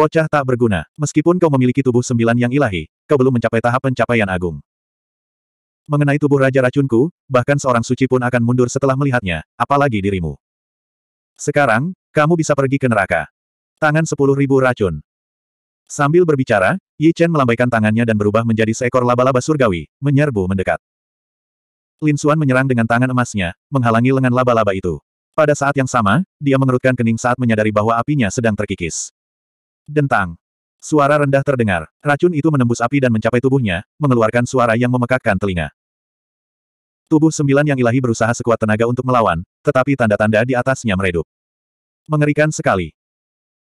Bocah tak berguna. Meskipun kau memiliki tubuh sembilan yang ilahi, kau belum mencapai tahap pencapaian agung. Mengenai tubuh Raja Racunku, bahkan seorang suci pun akan mundur setelah melihatnya, apalagi dirimu. Sekarang, kamu bisa pergi ke neraka. Tangan sepuluh ribu racun. Sambil berbicara, Yi Chen melambaikan tangannya dan berubah menjadi seekor laba-laba surgawi, menyerbu mendekat. Lin Xuan menyerang dengan tangan emasnya, menghalangi lengan laba-laba itu. Pada saat yang sama, dia mengerutkan kening saat menyadari bahwa apinya sedang terkikis. Dentang. Suara rendah terdengar. Racun itu menembus api dan mencapai tubuhnya, mengeluarkan suara yang memekakkan telinga. Tubuh sembilan yang ilahi berusaha sekuat tenaga untuk melawan, tetapi tanda-tanda di atasnya meredup. Mengerikan sekali.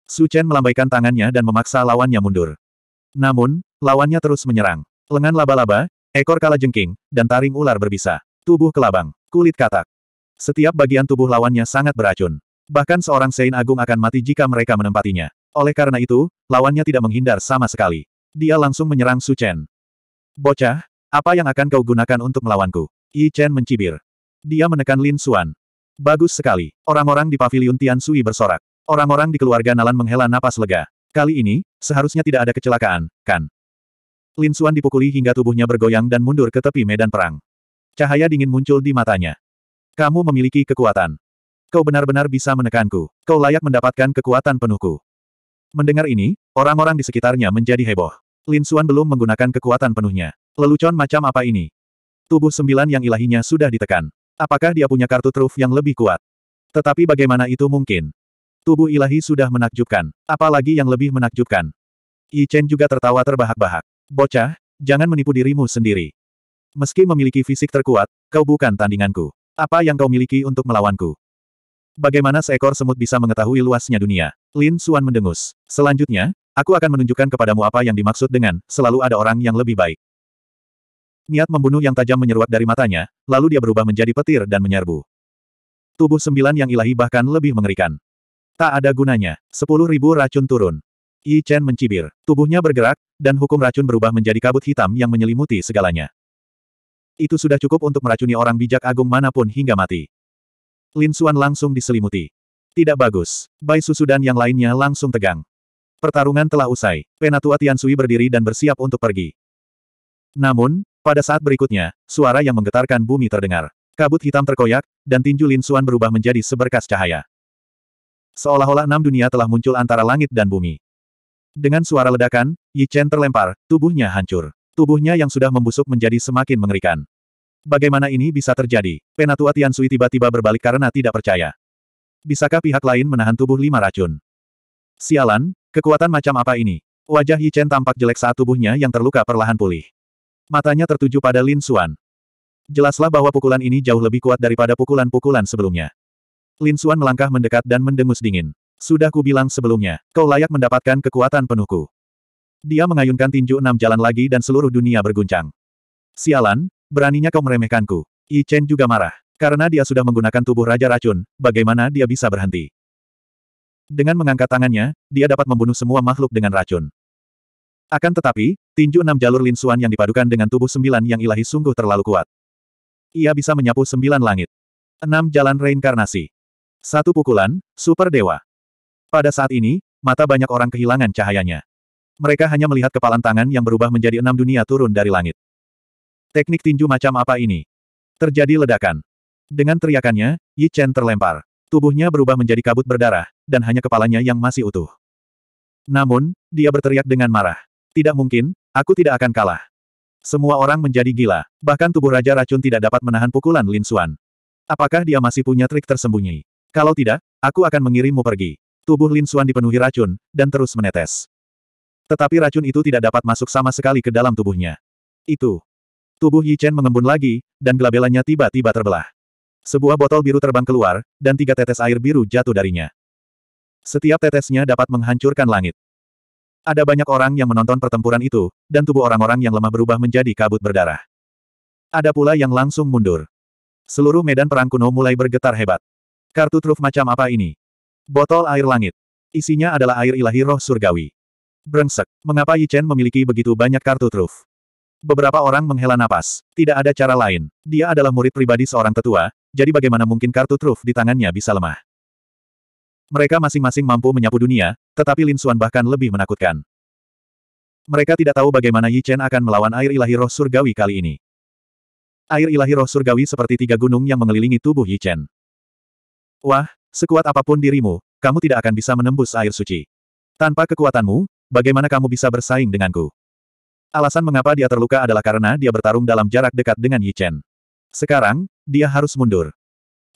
Su Chen melambaikan tangannya dan memaksa lawannya mundur. Namun, lawannya terus menyerang. Lengan laba-laba, ekor kala jengking, dan taring ular berbisa. Tubuh kelabang, kulit katak. Setiap bagian tubuh lawannya sangat beracun. Bahkan seorang Sein Agung akan mati jika mereka menempatinya. Oleh karena itu, lawannya tidak menghindar sama sekali. Dia langsung menyerang Su Chen. Bocah, apa yang akan kau gunakan untuk melawanku? Yi Chen mencibir. Dia menekan Lin Xuan. Bagus sekali. Orang-orang di pavilion Tian Sui bersorak. Orang-orang di keluarga Nalan menghela napas lega. Kali ini, seharusnya tidak ada kecelakaan, kan? Lin Xuan dipukuli hingga tubuhnya bergoyang dan mundur ke tepi medan perang. Cahaya dingin muncul di matanya. Kamu memiliki kekuatan. Kau benar-benar bisa menekanku. Kau layak mendapatkan kekuatan penuhku. Mendengar ini, orang-orang di sekitarnya menjadi heboh. Lin Xuan belum menggunakan kekuatan penuhnya. Lelucon macam apa ini? Tubuh sembilan yang ilahinya sudah ditekan. Apakah dia punya kartu truf yang lebih kuat? Tetapi bagaimana itu mungkin? Tubuh ilahi sudah menakjubkan. Apalagi yang lebih menakjubkan. Yi Chen juga tertawa terbahak-bahak. Bocah, jangan menipu dirimu sendiri. Meski memiliki fisik terkuat, kau bukan tandinganku. Apa yang kau miliki untuk melawanku? Bagaimana seekor semut bisa mengetahui luasnya dunia? Lin Xuan mendengus. Selanjutnya, aku akan menunjukkan kepadamu apa yang dimaksud dengan, selalu ada orang yang lebih baik. Niat membunuh yang tajam menyeruak dari matanya, lalu dia berubah menjadi petir dan menyerbu. Tubuh sembilan yang ilahi bahkan lebih mengerikan. Tak ada gunanya. Sepuluh ribu racun turun. Yi Chen mencibir. Tubuhnya bergerak, dan hukum racun berubah menjadi kabut hitam yang menyelimuti segalanya. Itu sudah cukup untuk meracuni orang bijak agung mana pun hingga mati. Lin Xuan langsung diselimuti. Tidak bagus. Bai Susu dan yang lainnya langsung tegang. Pertarungan telah usai. Penatua Tiansui berdiri dan bersiap untuk pergi. Namun, pada saat berikutnya, suara yang menggetarkan bumi terdengar. Kabut hitam terkoyak, dan tinju Lin Xuan berubah menjadi seberkas cahaya. Seolah-olah enam dunia telah muncul antara langit dan bumi. Dengan suara ledakan, Yi Chen terlempar, tubuhnya hancur. Tubuhnya yang sudah membusuk menjadi semakin mengerikan. Bagaimana ini bisa terjadi? Penatua Tiansui tiba-tiba berbalik karena tidak percaya. Bisakah pihak lain menahan tubuh lima racun? Sialan, kekuatan macam apa ini? Wajah Yi Chen tampak jelek saat tubuhnya yang terluka perlahan pulih. Matanya tertuju pada Lin Xuan. Jelaslah bahwa pukulan ini jauh lebih kuat daripada pukulan-pukulan sebelumnya. Lin Xuan melangkah mendekat dan mendengus dingin. Sudah kubilang sebelumnya, kau layak mendapatkan kekuatan penuhku. Dia mengayunkan tinju enam jalan lagi dan seluruh dunia berguncang. Sialan, Beraninya kau meremehkanku. Yi Chen juga marah. Karena dia sudah menggunakan tubuh Raja Racun, bagaimana dia bisa berhenti? Dengan mengangkat tangannya, dia dapat membunuh semua makhluk dengan racun. Akan tetapi, tinju enam jalur Lin Xuan yang dipadukan dengan tubuh sembilan yang ilahi sungguh terlalu kuat. Ia bisa menyapu sembilan langit. Enam jalan reinkarnasi. Satu pukulan, super dewa. Pada saat ini, mata banyak orang kehilangan cahayanya. Mereka hanya melihat kepalan tangan yang berubah menjadi enam dunia turun dari langit. Teknik tinju macam apa ini? Terjadi ledakan. Dengan teriakannya, Yi Chen terlempar. Tubuhnya berubah menjadi kabut berdarah, dan hanya kepalanya yang masih utuh. Namun, dia berteriak dengan marah. Tidak mungkin, aku tidak akan kalah. Semua orang menjadi gila, bahkan tubuh Raja Racun tidak dapat menahan pukulan Lin Xuan. Apakah dia masih punya trik tersembunyi? Kalau tidak, aku akan mengirimmu pergi. Tubuh Lin Xuan dipenuhi racun, dan terus menetes. Tetapi racun itu tidak dapat masuk sama sekali ke dalam tubuhnya. Itu, Tubuh Yi Chen mengembun lagi, dan gelabelannya tiba-tiba terbelah. Sebuah botol biru terbang keluar, dan tiga tetes air biru jatuh darinya. Setiap tetesnya dapat menghancurkan langit. Ada banyak orang yang menonton pertempuran itu, dan tubuh orang-orang yang lemah berubah menjadi kabut berdarah. Ada pula yang langsung mundur. Seluruh medan perang kuno mulai bergetar hebat. Kartu truf macam apa ini? Botol air langit. Isinya adalah air ilahi roh surgawi. Brengsek, mengapa Yi Chen memiliki begitu banyak kartu truf? Beberapa orang menghela napas. Tidak ada cara lain. Dia adalah murid pribadi seorang tetua, jadi bagaimana mungkin kartu truf di tangannya bisa lemah? Mereka masing-masing mampu menyapu dunia, tetapi Lin Xuan bahkan lebih menakutkan. Mereka tidak tahu bagaimana Yi Chen akan melawan air ilahi roh surgawi kali ini. Air ilahi roh surgawi seperti tiga gunung yang mengelilingi tubuh Yi Chen. Wah, sekuat apa pun dirimu, kamu tidak akan bisa menembus air suci. Tanpa kekuatanmu, bagaimana kamu bisa bersaing denganku? Alasan mengapa dia terluka adalah karena dia bertarung dalam jarak dekat dengan Yi Chen. Sekarang, dia harus mundur.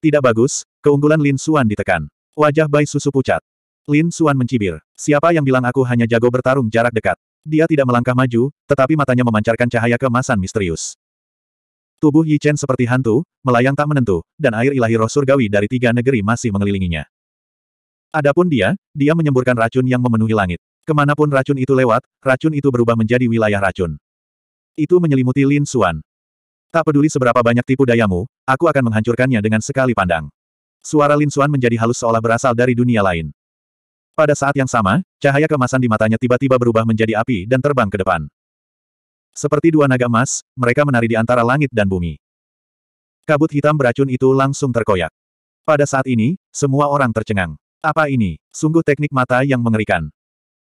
Tidak bagus, keunggulan Lin Xuan ditekan. Wajah Bai Susu pucat. Lin Xuan mencibir. Siapa yang bilang aku hanya jago bertarung jarak dekat? Dia tidak melangkah maju, tetapi matanya memancarkan cahaya kemasan misterius. Tubuh Yi Chen seperti hantu, melayang tak menentu, dan air ilahi roh surgawi dari tiga negeri masih mengelilinginya. Adapun dia, dia menyemburkan racun yang memenuhi langit. Ke mana pun racun itu lewat, racun itu berubah menjadi wilayah racun. Itu menyelimuti Lin Xuan. Tak peduli seberapa banyak tipu dayamu, aku akan menghancurkannya dengan sekali pandang. Suara Lin Xuan menjadi halus seolah berasal dari dunia lain. Pada saat yang sama, cahaya kemasan di matanya tiba-tiba berubah menjadi api dan terbang ke depan. Seperti dua naga emas, mereka menari di antara langit dan bumi. Kabut hitam beracun itu langsung terkoyak. Pada saat ini, semua orang tercengang. Apa ini? Sungguh teknik mata yang mengerikan.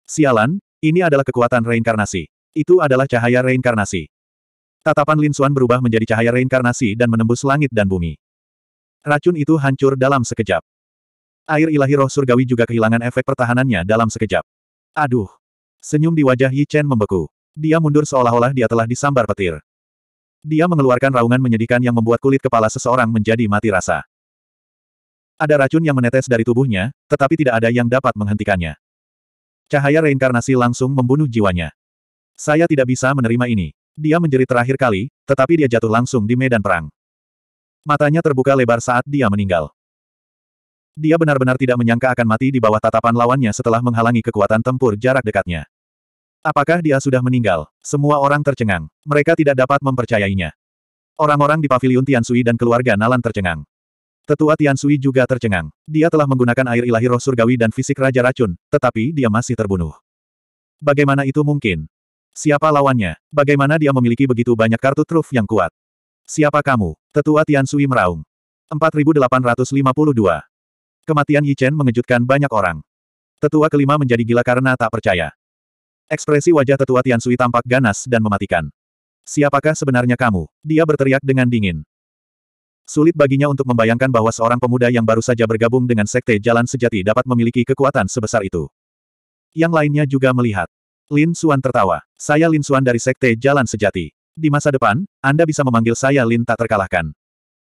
Sialan, ini adalah kekuatan reinkarnasi. Itu adalah cahaya reinkarnasi. Tatapan Lin Xuan berubah menjadi cahaya reinkarnasi dan menembus langit dan bumi. Racun itu hancur dalam sekejap. Air ilahi roh surgawi juga kehilangan efek pertahanannya dalam sekejap. Aduh! Senyum di wajah Yi Chen membeku. Dia mundur seolah-olah dia telah disambar petir. Dia mengeluarkan raungan menyedihkan yang membuat kulit kepala seseorang menjadi mati rasa. Ada racun yang menetes dari tubuhnya, tetapi tidak ada yang dapat menghentikannya. Cahaya reinkarnasi langsung membunuh jiwanya. Saya tidak bisa menerima ini. Dia menjerit terakhir kali, tetapi dia jatuh langsung di medan perang. Matanya terbuka lebar saat dia meninggal. Dia benar-benar tidak menyangka akan mati di bawah tatapan lawannya setelah menghalangi kekuatan tempur jarak dekatnya. Apakah dia sudah meninggal? Semua orang tercengang. Mereka tidak dapat mempercayainya. Orang-orang di pavilion Tiansui dan keluarga Nalan tercengang. Tetua Tian Sui juga tercengang. Dia telah menggunakan air ilahi roh surgawi dan fisik Raja Racun, tetapi dia masih terbunuh. Bagaimana itu mungkin? Siapa lawannya? Bagaimana dia memiliki begitu banyak kartu truf yang kuat? Siapa kamu? Tetua Tian Sui meraung. 4852. Kematian Yi Chen mengejutkan banyak orang. Tetua kelima menjadi gila karena tak percaya. Ekspresi wajah tetua Tian Sui tampak ganas dan mematikan. Siapakah sebenarnya kamu? Dia berteriak dengan dingin. Sulit baginya untuk membayangkan bahwa seorang pemuda yang baru saja bergabung dengan Sekte Jalan Sejati dapat memiliki kekuatan sebesar itu. Yang lainnya juga melihat. Lin Xuan tertawa. Saya Lin Xuan dari Sekte Jalan Sejati. Di masa depan, Anda bisa memanggil saya Lin tak terkalahkan.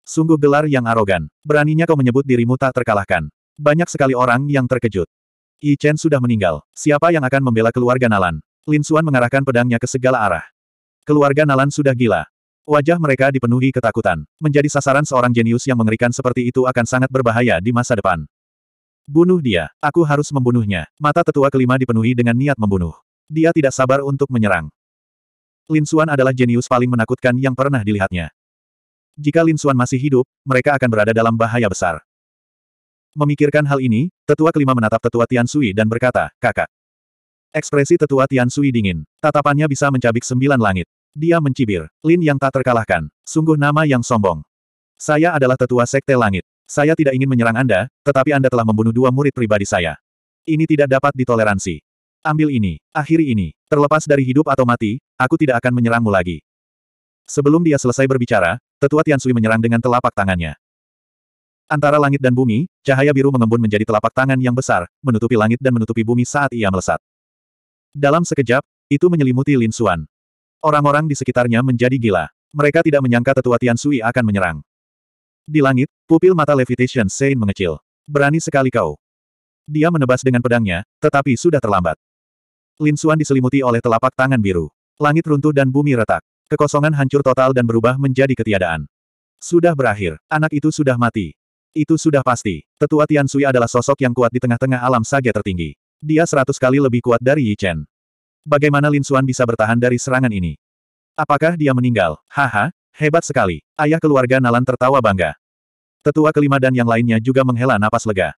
Sungguh gelar yang arogan. Beraninya kau menyebut dirimu tak terkalahkan. Banyak sekali orang yang terkejut. Yi Chen sudah meninggal. Siapa yang akan membela keluarga Nalan? Lin Xuan mengarahkan pedangnya ke segala arah. Keluarga Nalan sudah gila. Wajah mereka dipenuhi ketakutan. Menjadi sasaran seorang jenius yang mengerikan seperti itu akan sangat berbahaya di masa depan. Bunuh dia. Aku harus membunuhnya. Mata tetua kelima dipenuhi dengan niat membunuh. Dia tidak sabar untuk menyerang. Lin Xuan adalah jenius paling menakutkan yang pernah dilihatnya. Jika Lin Xuan masih hidup, mereka akan berada dalam bahaya besar. Memikirkan hal ini, tetua kelima menatap tetua Tian Sui dan berkata, kakak. Ekspresi tetua Tian Sui dingin. Tatapannya bisa mencabik sembilan langit. Dia mencibir. Lin yang tak terkalahkan. Sungguh nama yang sombong. Saya adalah tetua Sekte Langit. Saya tidak ingin menyerang Anda, tetapi Anda telah membunuh dua murid pribadi saya. Ini tidak dapat ditoleransi. Ambil ini. Akhiri ini. Terlepas dari hidup atau mati, aku tidak akan menyerangmu lagi. Sebelum dia selesai berbicara, tetua Tiansui menyerang dengan telapak tangannya. Antara langit dan bumi, cahaya biru mengembun menjadi telapak tangan yang besar, menutupi langit dan menutupi bumi saat ia melesat. Dalam sekejap, itu menyelimuti Lin Xuan. Orang-orang di sekitarnya menjadi gila. Mereka tidak menyangka tetua Tian Sui akan menyerang. Di langit, pupil mata Levitation Sein mengecil. Berani sekali kau. Dia menebas dengan pedangnya, tetapi sudah terlambat. Lin Xuan diselimuti oleh telapak tangan biru. Langit runtuh dan bumi retak. Kekosongan hancur total dan berubah menjadi ketiadaan. Sudah berakhir. Anak itu sudah mati. Itu sudah pasti. Tetua Tian Sui adalah sosok yang kuat di tengah-tengah alam sage tertinggi. Dia seratus kali lebih kuat dari Yi Chen. Bagaimana Lin Xuan bisa bertahan dari serangan ini? Apakah dia meninggal? Haha, hebat sekali. Ayah keluarga Nalan tertawa bangga. Tetua kelima dan yang lainnya juga menghela napas lega.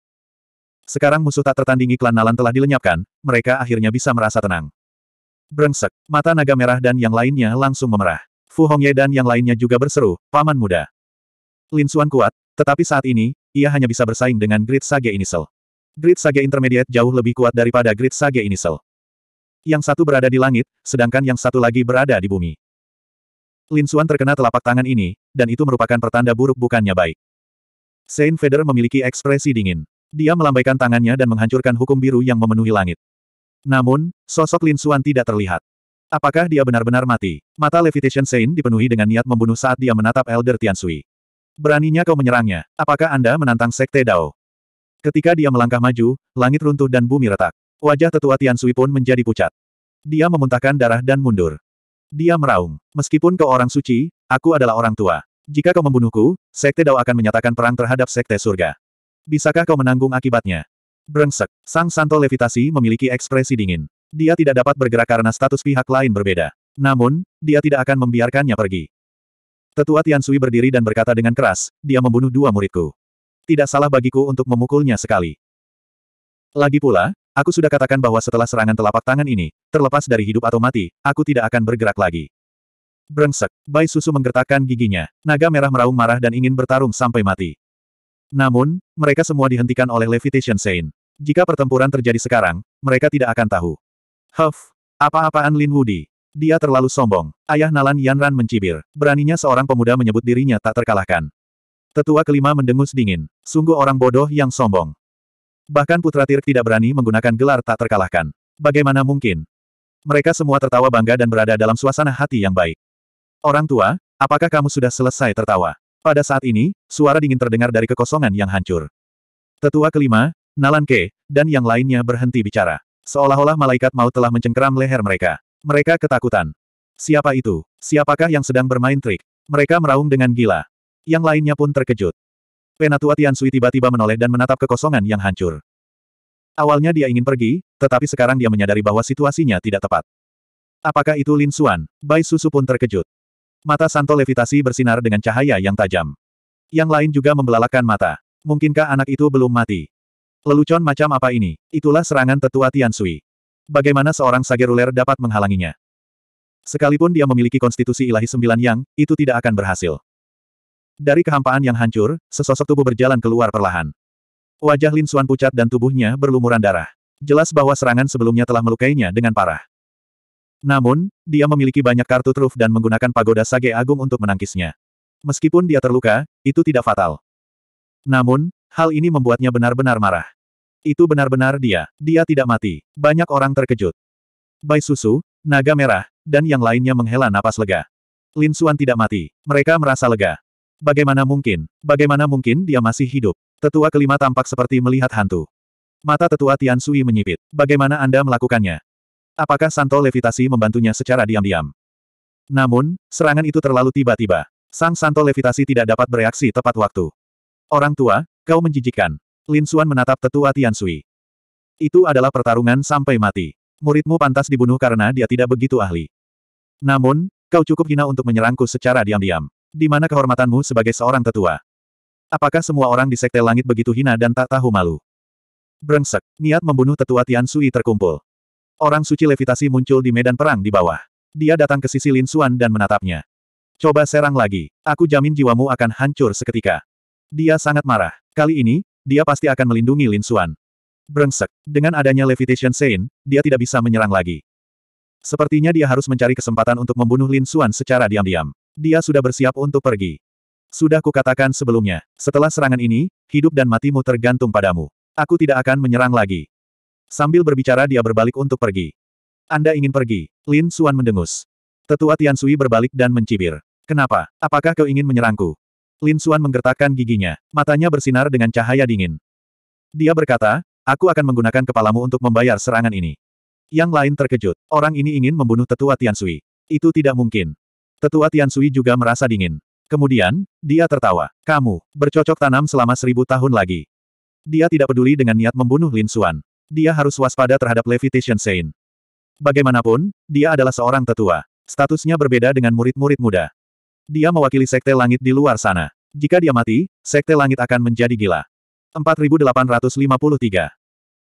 Sekarang musuh tak tertandingi klan Nalan telah dilenyapkan, mereka akhirnya bisa merasa tenang. Brengsek, mata naga merah dan yang lainnya langsung memerah. Fu Hongye dan yang lainnya juga berseru, paman muda. Lin Xuan kuat, tetapi saat ini, ia hanya bisa bersaing dengan Great Sage Initial. Grid Sage Intermediate jauh lebih kuat daripada Grid Sage Initial. Yang satu berada di langit, sedangkan yang satu lagi berada di bumi. Lin Xuan terkena telapak tangan ini, dan itu merupakan pertanda buruk bukannya baik. Saint Feder memiliki ekspresi dingin. Dia melambaikan tangannya dan menghancurkan hukum biru yang memenuhi langit. Namun, sosok Lin Xuan tidak terlihat. Apakah dia benar-benar mati? Mata Levitation Saint dipenuhi dengan niat membunuh saat dia menatap Elder Tiansui. Beraninya kau menyerangnya. Apakah Anda menantang Sekte Dao? Ketika dia melangkah maju, langit runtuh dan bumi retak. Wajah tetua Tiansui pun menjadi pucat. Dia memuntahkan darah dan mundur. Dia meraung. Meskipun kau orang suci, aku adalah orang tua. Jika kau membunuhku, Sekte Dao akan menyatakan perang terhadap Sekte Surga. Bisakah kau menanggung akibatnya? Brengsek. Sang Santo Levitasi memiliki ekspresi dingin. Dia tidak dapat bergerak karena status pihak lain berbeda. Namun, dia tidak akan membiarkannya pergi. Tetua Tian Sui berdiri dan berkata dengan keras, dia membunuh dua muridku. Tidak salah bagiku untuk memukulnya sekali. Lagi pula, aku sudah katakan bahwa setelah serangan telapak tangan ini, terlepas dari hidup atau mati, aku tidak akan bergerak lagi. Brengsek, Bai Susu menggertakkan giginya. Naga merah meraung marah dan ingin bertarung sampai mati. Namun, mereka semua dihentikan oleh Levitation Saint. Jika pertempuran terjadi sekarang, mereka tidak akan tahu. Huff, apa-apaan Lin Wudi? Dia terlalu sombong. Ayah Nalan Yanran mencibir. Beraninya seorang pemuda menyebut dirinya tak terkalahkan. Tetua kelima mendengus dingin. Sungguh orang bodoh yang sombong. Bahkan Putra Tirk tidak berani menggunakan gelar tak terkalahkan. Bagaimana mungkin? Mereka semua tertawa bangga dan berada dalam suasana hati yang baik. Orang tua, apakah kamu sudah selesai tertawa? Pada saat ini, suara dingin terdengar dari kekosongan yang hancur. Tetua kelima, Nalan Ke, dan yang lainnya berhenti bicara. Seolah-olah malaikat maut telah mencengkeram leher mereka. Mereka ketakutan. Siapa itu? Siapakah yang sedang bermain trik? Mereka meraung dengan gila. Yang lainnya pun terkejut. Penatua Tiansui tiba-tiba menoleh dan menatap kekosongan yang hancur. Awalnya dia ingin pergi, tetapi sekarang dia menyadari bahwa situasinya tidak tepat. Apakah itu Lin Xuan? Bai Susu pun terkejut. Mata Santo Levitasi bersinar dengan cahaya yang tajam. Yang lain juga membelalakan mata. Mungkinkah anak itu belum mati? Lelucon macam apa ini? Itulah serangan tetua Tian Sui. Bagaimana seorang Sageruler dapat menghalanginya? Sekalipun dia memiliki konstitusi ilahi sembilan yang, itu tidak akan berhasil. Dari kehampaan yang hancur, sesosok tubuh berjalan keluar perlahan. Wajah Lin Xuan pucat dan tubuhnya berlumuran darah. Jelas bahwa serangan sebelumnya telah melukainya dengan parah. Namun, dia memiliki banyak kartu truf dan menggunakan pagoda sage agung untuk menangkisnya. Meskipun dia terluka, itu tidak fatal. Namun, hal ini membuatnya benar-benar marah. Itu benar-benar dia. Dia tidak mati. Banyak orang terkejut. Bai Susu, Naga Merah, dan yang lainnya menghela napas lega. Lin Xuan tidak mati. Mereka merasa lega. Bagaimana mungkin? Bagaimana mungkin dia masih hidup? Tetua kelima tampak seperti melihat hantu. Mata tetua Tian Sui menyipit. Bagaimana Anda melakukannya? Apakah Santo Levitasi membantunya secara diam-diam? Namun, serangan itu terlalu tiba-tiba. Sang Santo Levitasi tidak dapat bereaksi tepat waktu. Orang tua, kau menjijikkan. Lin Xuan menatap tetua Tian Sui. Itu adalah pertarungan sampai mati. Muridmu pantas dibunuh karena dia tidak begitu ahli. Namun, kau cukup hina untuk menyerangku secara diam-diam. Di mana kehormatanmu sebagai seorang tetua? Apakah semua orang di Sekte Langit begitu hina dan tak tahu malu? Brengsek, niat membunuh tetua Tian Sui terkumpul. Orang suci levitasi muncul di medan perang di bawah. Dia datang ke sisi Lin Xuan dan menatapnya. Coba serang lagi. Aku jamin jiwamu akan hancur seketika. Dia sangat marah. Kali ini, dia pasti akan melindungi Lin Xuan. Brengsek. Dengan adanya Levitation Saint, dia tidak bisa menyerang lagi. Sepertinya dia harus mencari kesempatan untuk membunuh Lin Xuan secara diam-diam. Dia sudah bersiap untuk pergi. Sudah kukatakan sebelumnya, setelah serangan ini, hidup dan matimu tergantung padamu. Aku tidak akan menyerang lagi. Sambil berbicara dia berbalik untuk pergi. Anda ingin pergi? Lin Xuan mendengus. Tetua Tian Sui berbalik dan mencibir. Kenapa? Apakah kau ingin menyerangku? Lin Xuan menggertakkan giginya. Matanya bersinar dengan cahaya dingin. Dia berkata, aku akan menggunakan kepalamu untuk membayar serangan ini. Yang lain terkejut. Orang ini ingin membunuh Tetua Tian Sui. Itu tidak mungkin. Tetua Tian Sui juga merasa dingin. Kemudian, dia tertawa. Kamu, bercocok tanam selama seribu tahun lagi. Dia tidak peduli dengan niat membunuh Lin Xuan. Dia harus waspada terhadap Levitation Saint. Bagaimanapun, dia adalah seorang tetua. Statusnya berbeda dengan murid-murid muda. Dia mewakili Sekte Langit di luar sana. Jika dia mati, Sekte Langit akan menjadi gila. 4853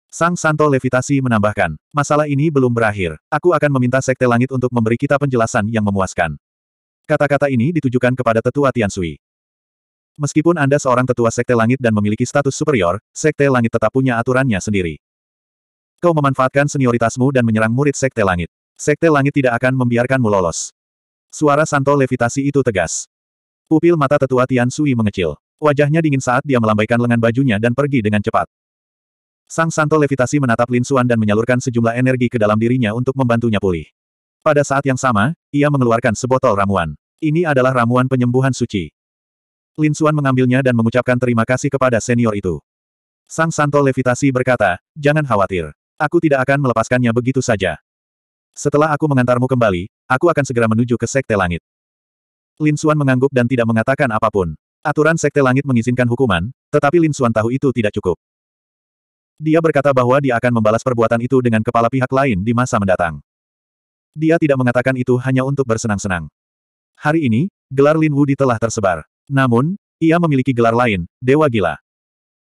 Sang Santo Levitasi menambahkan, masalah ini belum berakhir. Aku akan meminta Sekte Langit untuk memberi kita penjelasan yang memuaskan. Kata-kata ini ditujukan kepada tetua Tiansui. Meskipun Anda seorang tetua Sekte Langit dan memiliki status superior, Sekte Langit tetap punya aturannya sendiri. Kau memanfaatkan senioritasmu dan menyerang murid Sekte Langit. Sekte Langit tidak akan membiarkanmu lolos. Suara Santo levitasi itu tegas. Pupil mata tetua Tian Sui mengecil. Wajahnya dingin saat dia melambaikan lengan bajunya dan pergi dengan cepat. Sang Santo levitasi menatap Lin Xuan dan menyalurkan sejumlah energi ke dalam dirinya untuk membantunya pulih. Pada saat yang sama, ia mengeluarkan sebotol ramuan. Ini adalah ramuan penyembuhan suci. Lin Xuan mengambilnya dan mengucapkan terima kasih kepada senior itu. Sang Santo Levitasi berkata, jangan khawatir. Aku tidak akan melepaskannya begitu saja. Setelah aku mengantarmu kembali, aku akan segera menuju ke Sekte Langit. Lin Xuan mengangguk dan tidak mengatakan apa pun. Aturan Sekte Langit mengizinkan hukuman, tetapi Lin Xuan tahu itu tidak cukup. Dia berkata bahwa dia akan membalas perbuatan itu dengan kepala pihak lain di masa mendatang. Dia tidak mengatakan itu hanya untuk bersenang-senang. Hari ini, gelar Lin Wudi telah tersebar. Namun, ia memiliki gelar lain, Dewa Gila.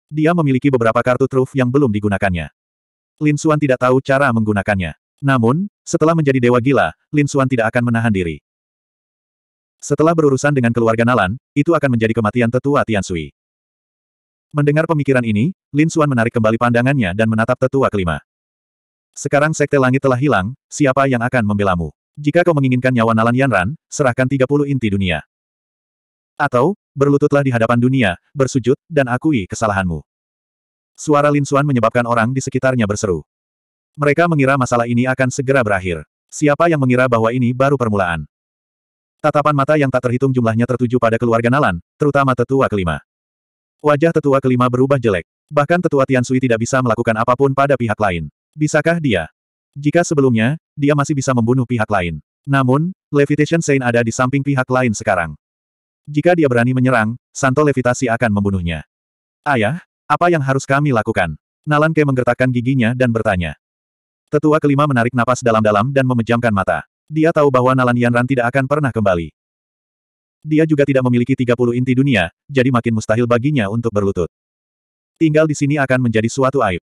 Dia memiliki beberapa kartu truf yang belum digunakannya. Lin Xuan tidak tahu cara menggunakannya. Namun, setelah menjadi Dewa Gila, Lin Xuan tidak akan menahan diri. Setelah berurusan dengan keluarga Nalan, itu akan menjadi kematian tetua Tian Sui. Mendengar pemikiran ini, Lin Xuan menarik kembali pandangannya dan menatap tetua kelima. Sekarang Sekte Langit telah hilang, siapa yang akan membelamu? Jika kau menginginkan nyawa Nalan Yanran, serahkan 30 inti dunia. Atau, berlututlah di hadapan dunia, bersujud, dan akui kesalahanmu. Suara Lin Xuan menyebabkan orang di sekitarnya berseru. Mereka mengira masalah ini akan segera berakhir. Siapa yang mengira bahwa ini baru permulaan? Tatapan mata yang tak terhitung jumlahnya tertuju pada keluarga Nalan, terutama tetua kelima. Wajah tetua kelima berubah jelek. Bahkan tetua Tian Sui tidak bisa melakukan apa pun pada pihak lain. Bisakah dia? Jika sebelumnya, dia masih bisa membunuh pihak lain. Namun, Levitation Saint ada di samping pihak lain sekarang. Jika dia berani menyerang, Santo Levitasi akan membunuhnya. Ayah, apa yang harus kami lakukan? Nalan Ke menggertakkan giginya dan bertanya. Tetua kelima menarik napas dalam-dalam dan memejamkan mata. Dia tahu bahwa Nalan Yanran tidak akan pernah kembali. Dia juga tidak memiliki 30 inti dunia, jadi makin mustahil baginya untuk berlutut. Tinggal di sini akan menjadi suatu aib.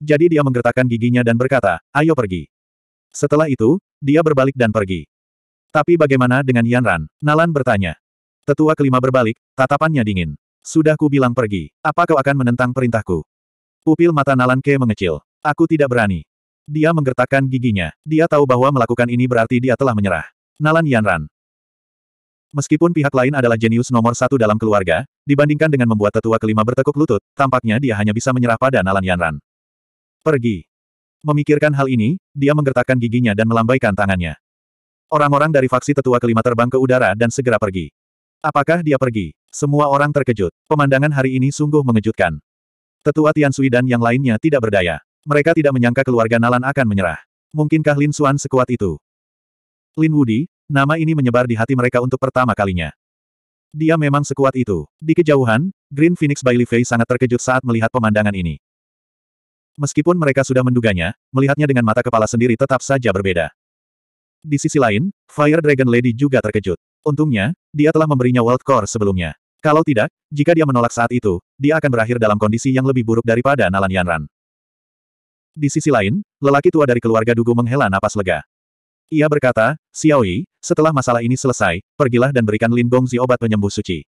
Jadi dia menggertakkan giginya dan berkata, ayo pergi. Setelah itu, dia berbalik dan pergi. Tapi bagaimana dengan Yanran? Nalan bertanya. Tetua kelima berbalik, tatapannya dingin. Sudah ku bilang pergi. Apa kau akan menentang perintahku? Pupil mata Nalan Ke mengecil. Aku tidak berani. Dia menggertakkan giginya. Dia tahu bahwa melakukan ini berarti dia telah menyerah. Nalan Yanran. Meskipun pihak lain adalah jenius nomor satu dalam keluarga, dibandingkan dengan membuat tetua kelima bertekuk lutut, tampaknya dia hanya bisa menyerah pada Nalan Yanran. Pergi. Memikirkan hal ini, dia menggertakkan giginya dan melambaikan tangannya. Orang-orang dari faksi tetua kelima terbang ke udara dan segera pergi. Apakah dia pergi? Semua orang terkejut. Pemandangan hari ini sungguh mengejutkan. Tetua Tian Sui dan yang lainnya tidak berdaya. Mereka tidak menyangka keluarga Nalan akan menyerah. Mungkinkah Lin Xuan sekuat itu? Lin Wudi, nama ini menyebar di hati mereka untuk pertama kalinya. Dia memang sekuat itu. Di kejauhan, Green Phoenix Bailey Fei sangat terkejut saat melihat pemandangan ini. Meskipun mereka sudah menduganya, melihatnya dengan mata kepala sendiri tetap saja berbeda. Di sisi lain, Fire Dragon Lady juga terkejut. Untungnya, dia telah memberinya World Core sebelumnya. Kalau tidak, jika dia menolak saat itu, dia akan berakhir dalam kondisi yang lebih buruk daripada Nalan Yanran. Di sisi lain, lelaki tua dari keluarga Dugu menghela napas lega. Ia berkata, Xiaoyi, setelah masalah ini selesai, pergilah dan berikan Lin Gongzi obat penyembuh suci.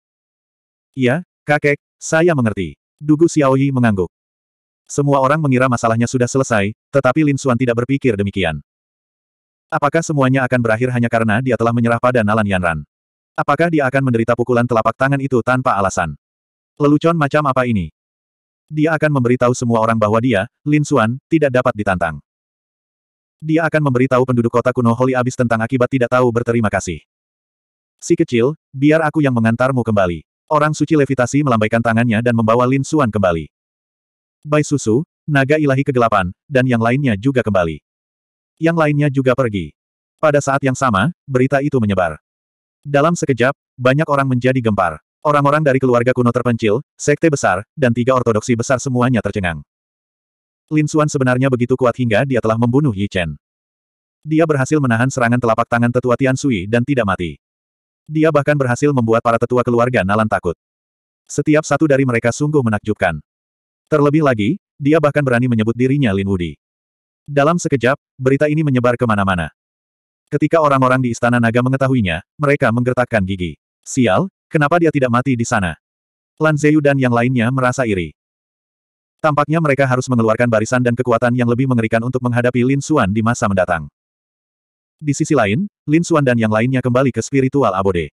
Iya, kakek, saya mengerti. Dugu Xiaoyi mengangguk. Semua orang mengira masalahnya sudah selesai, tetapi Lin Xuan tidak berpikir demikian. Apakah semuanya akan berakhir hanya karena dia telah menyerah pada Nalan Yanran? Apakah dia akan menderita pukulan telapak tangan itu tanpa alasan? Lelucon macam apa ini? Dia akan memberitahu semua orang bahwa dia, Lin Xuan, tidak dapat ditantang. Dia akan memberitahu penduduk kota kuno Holy Abyss tentang akibat tidak tahu berterima kasih. Si kecil, biar aku yang mengantarmu kembali. Orang suci levitasi melambaikan tangannya dan membawa Lin Xuan kembali. Bai Susu, naga ilahi kegelapan, dan yang lainnya juga kembali. Yang lainnya juga pergi. Pada saat yang sama, berita itu menyebar. Dalam sekejap, banyak orang menjadi gempar. Orang-orang dari keluarga kuno terpencil, sekte besar, dan tiga ortodoksi besar semuanya tercengang. Lin Xuan sebenarnya begitu kuat hingga dia telah membunuh Yi Chen. Dia berhasil menahan serangan telapak tangan tetua Tian Sui dan tidak mati. Dia bahkan berhasil membuat para tetua keluarga Nalan takut. Setiap satu dari mereka sungguh menakjubkan. Terlebih lagi, dia bahkan berani menyebut dirinya Lin Wudi. Dalam sekejap, berita ini menyebar ke mana-mana. Ketika orang-orang di Istana Naga mengetahuinya, mereka menggertakkan gigi. Sial, kenapa dia tidak mati di sana? Lan Zeyu dan yang lainnya merasa iri. Tampaknya mereka harus mengeluarkan barisan dan kekuatan yang lebih mengerikan untuk menghadapi Lin Xuan di masa mendatang. Di sisi lain, Lin Xuan dan yang lainnya kembali ke spiritual abode.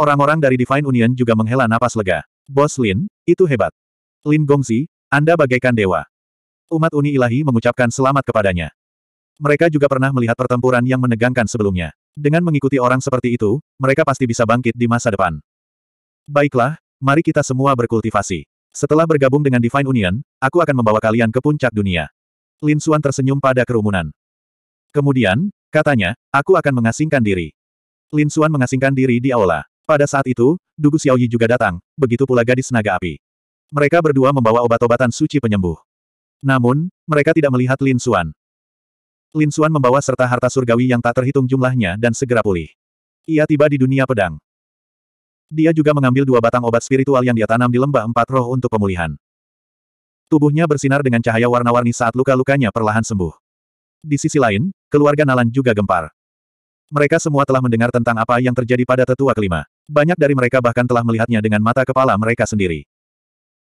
Orang-orang dari Divine Union juga menghela napas lega. Bos Lin, itu hebat. Lin Gongzi, Anda bagaikan dewa. Umat Uni Ilahi mengucapkan selamat kepadanya. Mereka juga pernah melihat pertempuran yang menegangkan sebelumnya. Dengan mengikuti orang seperti itu, mereka pasti bisa bangkit di masa depan. Baiklah, mari kita semua berkultivasi. Setelah bergabung dengan Divine Union, aku akan membawa kalian ke puncak dunia. Lin Xuan tersenyum pada kerumunan. Kemudian, katanya, aku akan mengasingkan diri. Lin Xuan mengasingkan diri di aula. Pada saat itu, Dugu Xiaoyi juga datang, begitu pula gadis naga api. Mereka berdua membawa obat-obatan suci penyembuh. Namun, mereka tidak melihat Lin Xuan. Lin Xuan membawa serta harta surgawi yang tak terhitung jumlahnya dan segera pulih. Ia tiba di dunia pedang. Dia juga mengambil dua batang obat spiritual yang dia tanam di lembah empat roh untuk pemulihan. Tubuhnya bersinar dengan cahaya warna-warni saat luka-lukanya perlahan sembuh. Di sisi lain, keluarga Nalan juga gempar. Mereka semua telah mendengar tentang apa yang terjadi pada tetua kelima. Banyak dari mereka bahkan telah melihatnya dengan mata kepala mereka sendiri.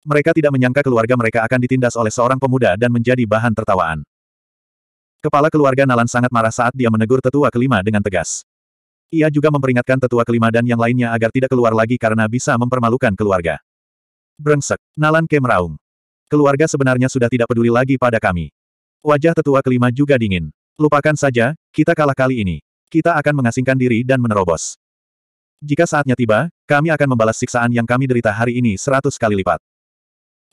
Mereka tidak menyangka keluarga mereka akan ditindas oleh seorang pemuda dan menjadi bahan tertawaan. Kepala keluarga Nalan sangat marah saat dia menegur tetua kelima dengan tegas. Ia juga memperingatkan tetua kelima dan yang lainnya agar tidak keluar lagi karena bisa mempermalukan keluarga. Brengsek, Nalan Ke meraung. Keluarga sebenarnya sudah tidak peduli lagi pada kami. Wajah tetua kelima juga dingin. Lupakan saja, kita kalah kali ini. Kita akan mengasingkan diri dan menerobos. Jika saatnya tiba, kami akan membalas siksaan yang kami derita hari ini seratus kali lipat.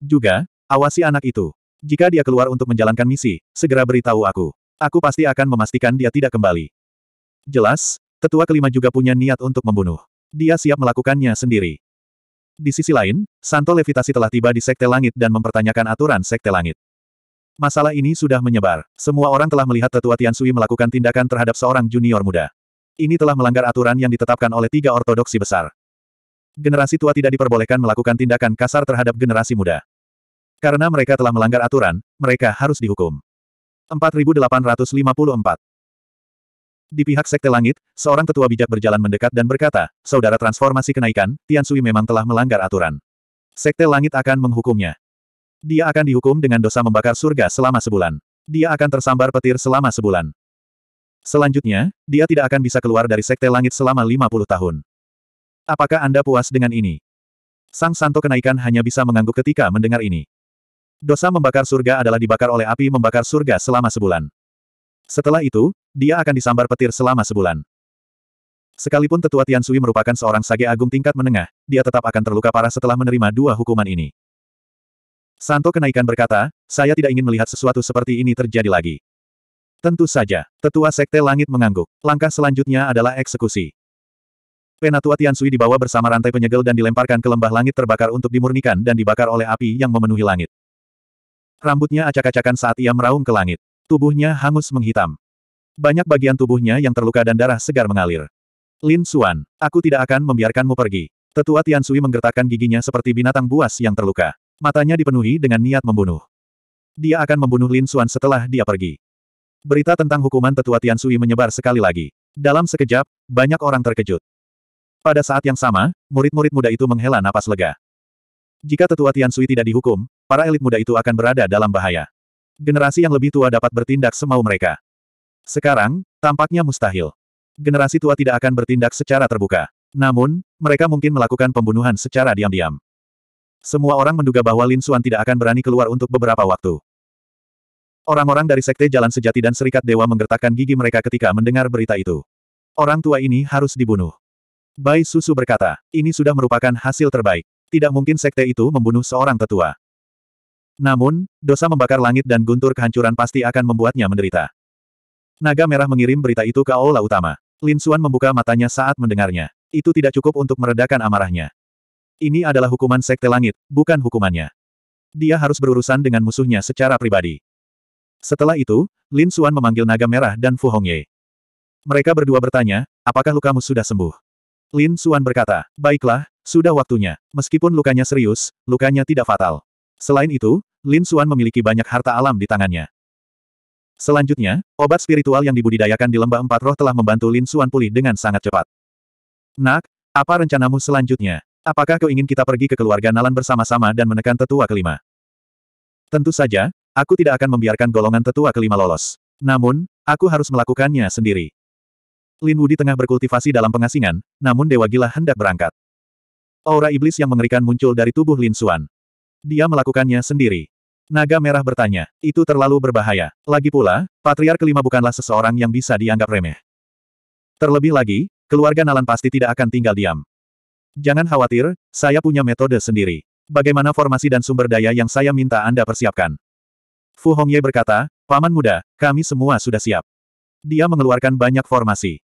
Juga, awasi anak itu. Jika dia keluar untuk menjalankan misi, segera beritahu aku. Aku pasti akan memastikan dia tidak kembali. Jelas, Tetua kelima juga punya niat untuk membunuh. Dia siap melakukannya sendiri. Di sisi lain, Santo Levitasi telah tiba di Sekte Langit dan mempertanyakan aturan Sekte Langit. Masalah ini sudah menyebar. Semua orang telah melihat Tetua Tian Sui melakukan tindakan terhadap seorang junior muda. Ini telah melanggar aturan yang ditetapkan oleh tiga ortodoksi besar. Generasi tua tidak diperbolehkan melakukan tindakan kasar terhadap generasi muda. Karena mereka telah melanggar aturan, mereka harus dihukum. 4854 di pihak Sekte Langit, seorang tetua bijak berjalan mendekat dan berkata, Saudara transformasi kenaikan, Tian Sui memang telah melanggar aturan. Sekte Langit akan menghukumnya. Dia akan dihukum dengan dosa membakar surga selama sebulan. Dia akan tersambar petir selama sebulan. Selanjutnya, dia tidak akan bisa keluar dari Sekte Langit selama 50 tahun. Apakah Anda puas dengan ini? Sang Santo Kenaikan hanya bisa mengangguk ketika mendengar ini. Dosa membakar surga adalah dibakar oleh api membakar surga selama sebulan. Setelah itu, dia akan disambar petir selama sebulan. Sekalipun tetua Tian Sui merupakan seorang sage agung tingkat menengah, dia tetap akan terluka parah setelah menerima dua hukuman ini. Santo Kenaikan berkata, saya tidak ingin melihat sesuatu seperti ini terjadi lagi. Tentu saja, tetua Sekte Langit mengangguk. Langkah selanjutnya adalah eksekusi. Penatua Tian Sui dibawa bersama rantai penyegel dan dilemparkan ke lembah langit terbakar untuk dimurnikan dan dibakar oleh api yang memenuhi langit. Rambutnya acak-acakan saat ia meraung ke langit. Tubuhnya hangus menghitam. Banyak bagian tubuhnya yang terluka dan darah segar mengalir. Lin Xuan, aku tidak akan membiarkanmu pergi. Tetua Tian Sui menggertakkan giginya seperti binatang buas yang terluka. Matanya dipenuhi dengan niat membunuh. Dia akan membunuh Lin Xuan setelah dia pergi. Berita tentang hukuman Tetua Tian Sui menyebar sekali lagi. Dalam sekejap, banyak orang terkejut. Pada saat yang sama, murid-murid muda itu menghela napas lega. Jika Tetua Tian Sui tidak dihukum, para elit muda itu akan berada dalam bahaya. Generasi yang lebih tua dapat bertindak semau mereka. Sekarang, tampaknya mustahil. Generasi tua tidak akan bertindak secara terbuka. Namun, mereka mungkin melakukan pembunuhan secara diam-diam. Semua orang menduga bahwa Lin Xuan tidak akan berani keluar untuk beberapa waktu. Orang-orang dari Sekte Jalan Sejati dan Serikat Dewa menggertakkan gigi mereka ketika mendengar berita itu. Orang tua ini harus dibunuh. Bai Susu berkata, ini sudah merupakan hasil terbaik. Tidak mungkin sekte itu membunuh seorang tetua. Namun, dosa membakar langit dan guntur kehancuran pasti akan membuatnya menderita. Naga Merah mengirim berita itu ke aula utama. Lin Xuan membuka matanya saat mendengarnya. Itu tidak cukup untuk meredakan amarahnya. Ini adalah hukuman Sekte Langit, bukan hukumannya. Dia harus berurusan dengan musuhnya secara pribadi. Setelah itu, Lin Xuan memanggil Naga Merah dan Fu Hongye. Mereka berdua bertanya, apakah lukamu sudah sembuh? Lin Xuan berkata, baiklah, sudah waktunya. Meskipun lukanya serius, lukanya tidak fatal. Selain itu, Lin Xuan memiliki banyak harta alam di tangannya. Selanjutnya, obat spiritual yang dibudidayakan di lembah empat roh telah membantu Lin Xuan pulih dengan sangat cepat. Nak, apa rencanamu selanjutnya? Apakah kau ingin kita pergi ke keluarga Nalan bersama-sama dan menekan tetua kelima? Tentu saja, aku tidak akan membiarkan golongan tetua kelima lolos. Namun, aku harus melakukannya sendiri. Lin Wudi tengah berkultivasi dalam pengasingan, namun Dewa Gila hendak berangkat. Aura iblis yang mengerikan muncul dari tubuh Lin Xuan. Dia melakukannya sendiri. Naga merah bertanya, itu terlalu berbahaya. Lagi pula, Patriar kelima bukanlah seseorang yang bisa dianggap remeh. Terlebih lagi, keluarga Nalan pasti tidak akan tinggal diam. Jangan khawatir, saya punya metode sendiri. Bagaimana formasi dan sumber daya yang saya minta Anda persiapkan? Fu Hongye berkata, Paman muda, kami semua sudah siap. Dia mengeluarkan banyak formasi.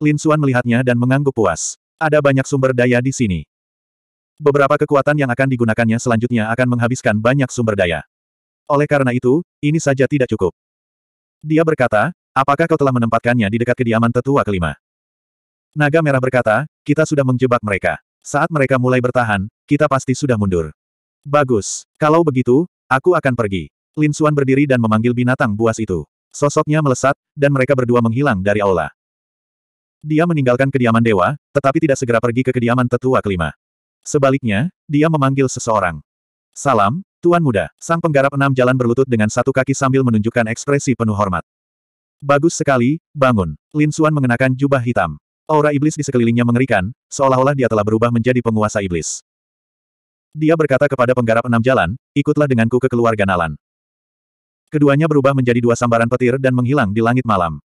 Lin Xuan melihatnya dan mengangguk puas. Ada banyak sumber daya di sini. Beberapa kekuatan yang akan digunakannya selanjutnya akan menghabiskan banyak sumber daya. Oleh karena itu, ini saja tidak cukup. Dia berkata, apakah kau telah menempatkannya di dekat kediaman tetua kelima? Naga Merah berkata, kita sudah menjebak mereka. Saat mereka mulai bertahan, kita pasti sudah mundur. Bagus. Kalau begitu, aku akan pergi. Lin Xuan berdiri dan memanggil binatang buas itu. Sosoknya melesat, dan mereka berdua menghilang dari aula. Dia meninggalkan kediaman dewa, tetapi tidak segera pergi ke kediaman tetua kelima. Sebaliknya, dia memanggil seseorang. Salam, Tuan Muda, sang penggarap enam jalan berlutut dengan satu kaki sambil menunjukkan ekspresi penuh hormat. Bagus sekali, bangun. Lin Xuan mengenakan jubah hitam. Aura iblis di sekelilingnya mengerikan, seolah-olah dia telah berubah menjadi penguasa iblis. Dia berkata kepada penggarap enam jalan, ikutlah denganku ke keluarga Nalan. Keduanya berubah menjadi dua sambaran petir dan menghilang di langit malam.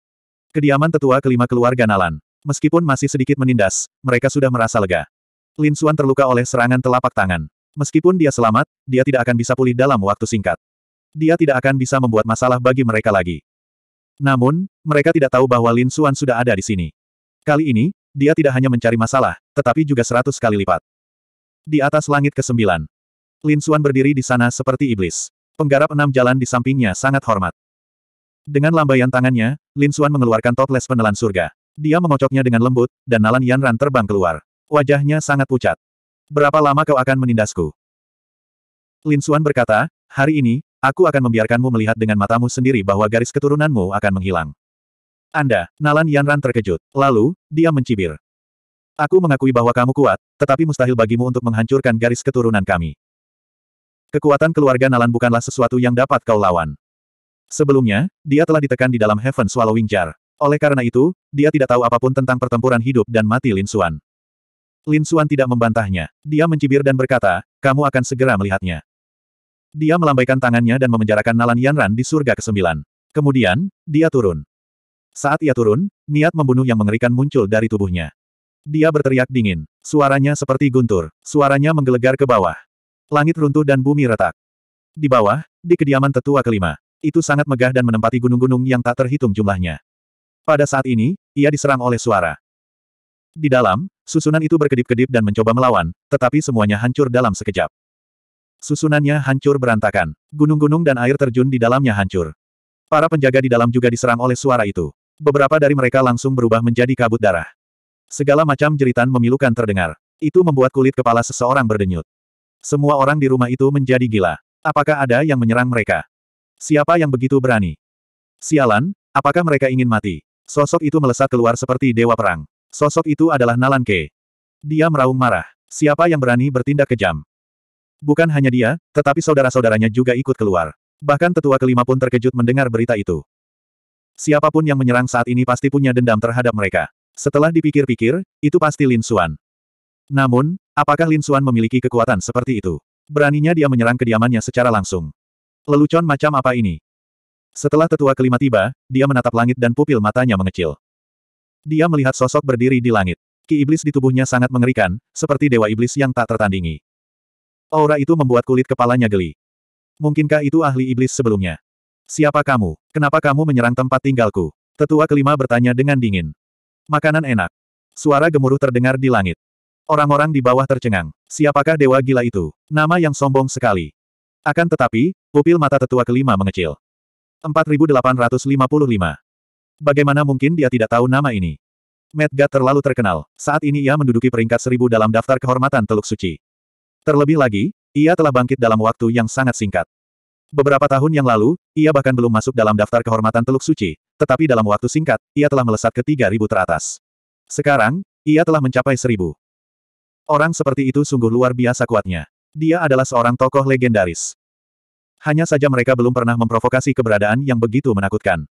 Kediaman tetua kelima keluarga Nalan. Meskipun masih sedikit menindas, mereka sudah merasa lega. Lin Xuan terluka oleh serangan telapak tangan. Meskipun dia selamat, dia tidak akan bisa pulih dalam waktu singkat. Dia tidak akan bisa membuat masalah bagi mereka lagi. Namun, mereka tidak tahu bahwa Lin Xuan sudah ada di sini. Kali ini, dia tidak hanya mencari masalah, tetapi juga seratus kali lipat. Di atas langit ke-9. Lin Xuan berdiri di sana seperti iblis. Penggarap enam jalan di sampingnya sangat hormat. Dengan lambaian tangannya, Lin Xuan mengeluarkan toples penelan surga. Dia mengocoknya dengan lembut, dan Nalan Yanran terbang keluar. Wajahnya sangat pucat. Berapa lama kau akan menindasku? Lin Xuan berkata, hari ini, aku akan membiarkanmu melihat dengan matamu sendiri bahwa garis keturunanmu akan menghilang. Anda, Nalan Yanran terkejut. Lalu, dia mencibir. Aku mengakui bahwa kamu kuat, tetapi mustahil bagimu untuk menghancurkan garis keturunan kami. Kekuatan keluarga Nalan bukanlah sesuatu yang dapat kau lawan. Sebelumnya, dia telah ditekan di dalam Heaven Swallowing Jar. Oleh karena itu, dia tidak tahu apa pun tentang pertempuran hidup dan mati Lin Xuan. Lin Xuan tidak membantahnya. Dia mencibir dan berkata, kamu akan segera melihatnya. Dia melambaikan tangannya dan memenjarakan Nalan Yanran di surga ke-9. Kemudian, dia turun. Saat ia turun, niat membunuh yang mengerikan muncul dari tubuhnya. Dia berteriak dingin. Suaranya seperti guntur. Suaranya menggelegar ke bawah. Langit runtuh dan bumi retak. Di bawah, di kediaman tetua kelima. Itu sangat megah dan menempati gunung-gunung yang tak terhitung jumlahnya. Pada saat ini, ia diserang oleh suara. Di dalam, susunan itu berkedip-kedip dan mencoba melawan, tetapi semuanya hancur dalam sekejap. Susunannya hancur berantakan. Gunung-gunung dan air terjun di dalamnya hancur. Para penjaga di dalam juga diserang oleh suara itu. Beberapa dari mereka langsung berubah menjadi kabut darah. Segala macam jeritan memilukan terdengar. Itu membuat kulit kepala seseorang berdenyut. Semua orang di rumah itu menjadi gila. Apakah ada yang menyerang mereka? Siapa yang begitu berani? Sialan, apakah mereka ingin mati? Sosok itu melesat keluar seperti dewa perang. Sosok itu adalah Nalan Ke. Dia meraung marah. Siapa yang berani bertindak kejam? Bukan hanya dia, tetapi saudara-saudaranya juga ikut keluar. Bahkan tetua kelima pun terkejut mendengar berita itu. Siapa pun yang menyerang saat ini pasti punya dendam terhadap mereka. Setelah dipikir-pikir, itu pasti Lin Xuan. Namun, apakah Lin Xuan memiliki kekuatan seperti itu? Beraninya dia menyerang kediamannya secara langsung. Lelucon macam apa ini? Setelah tetua kelima tiba, dia menatap langit dan pupil matanya mengecil. Dia melihat sosok berdiri di langit. Ki iblis di tubuhnya sangat mengerikan, seperti dewa iblis yang tak tertandingi. Aura itu membuat kulit kepalanya geli. Mungkinkah itu ahli iblis sebelumnya? Siapa kamu? Kenapa kamu menyerang tempat tinggalku? Tetua kelima bertanya dengan dingin. Makanan enak. Suara gemuruh terdengar di langit. Orang-orang di bawah tercengang. Siapakah dewa gila itu? Nama yang sombong sekali. Akan tetapi, pupil mata tetua kelima mengecil. 4855. Bagaimana mungkin dia tidak tahu nama ini? Medgat terlalu terkenal. Saat ini ia menduduki peringkat seribu dalam daftar kehormatan Teluk Suci. Terlebih lagi, ia telah bangkit dalam waktu yang sangat singkat. Beberapa tahun yang lalu, ia bahkan belum masuk dalam daftar kehormatan Teluk Suci, tetapi dalam waktu singkat, ia telah melesat ke 3000 teratas. Sekarang, ia telah mencapai 1000. Orang seperti itu sungguh luar biasa kuatnya. Dia adalah seorang tokoh legendaris. Hanya saja mereka belum pernah memprovokasi keberadaan yang begitu menakutkan.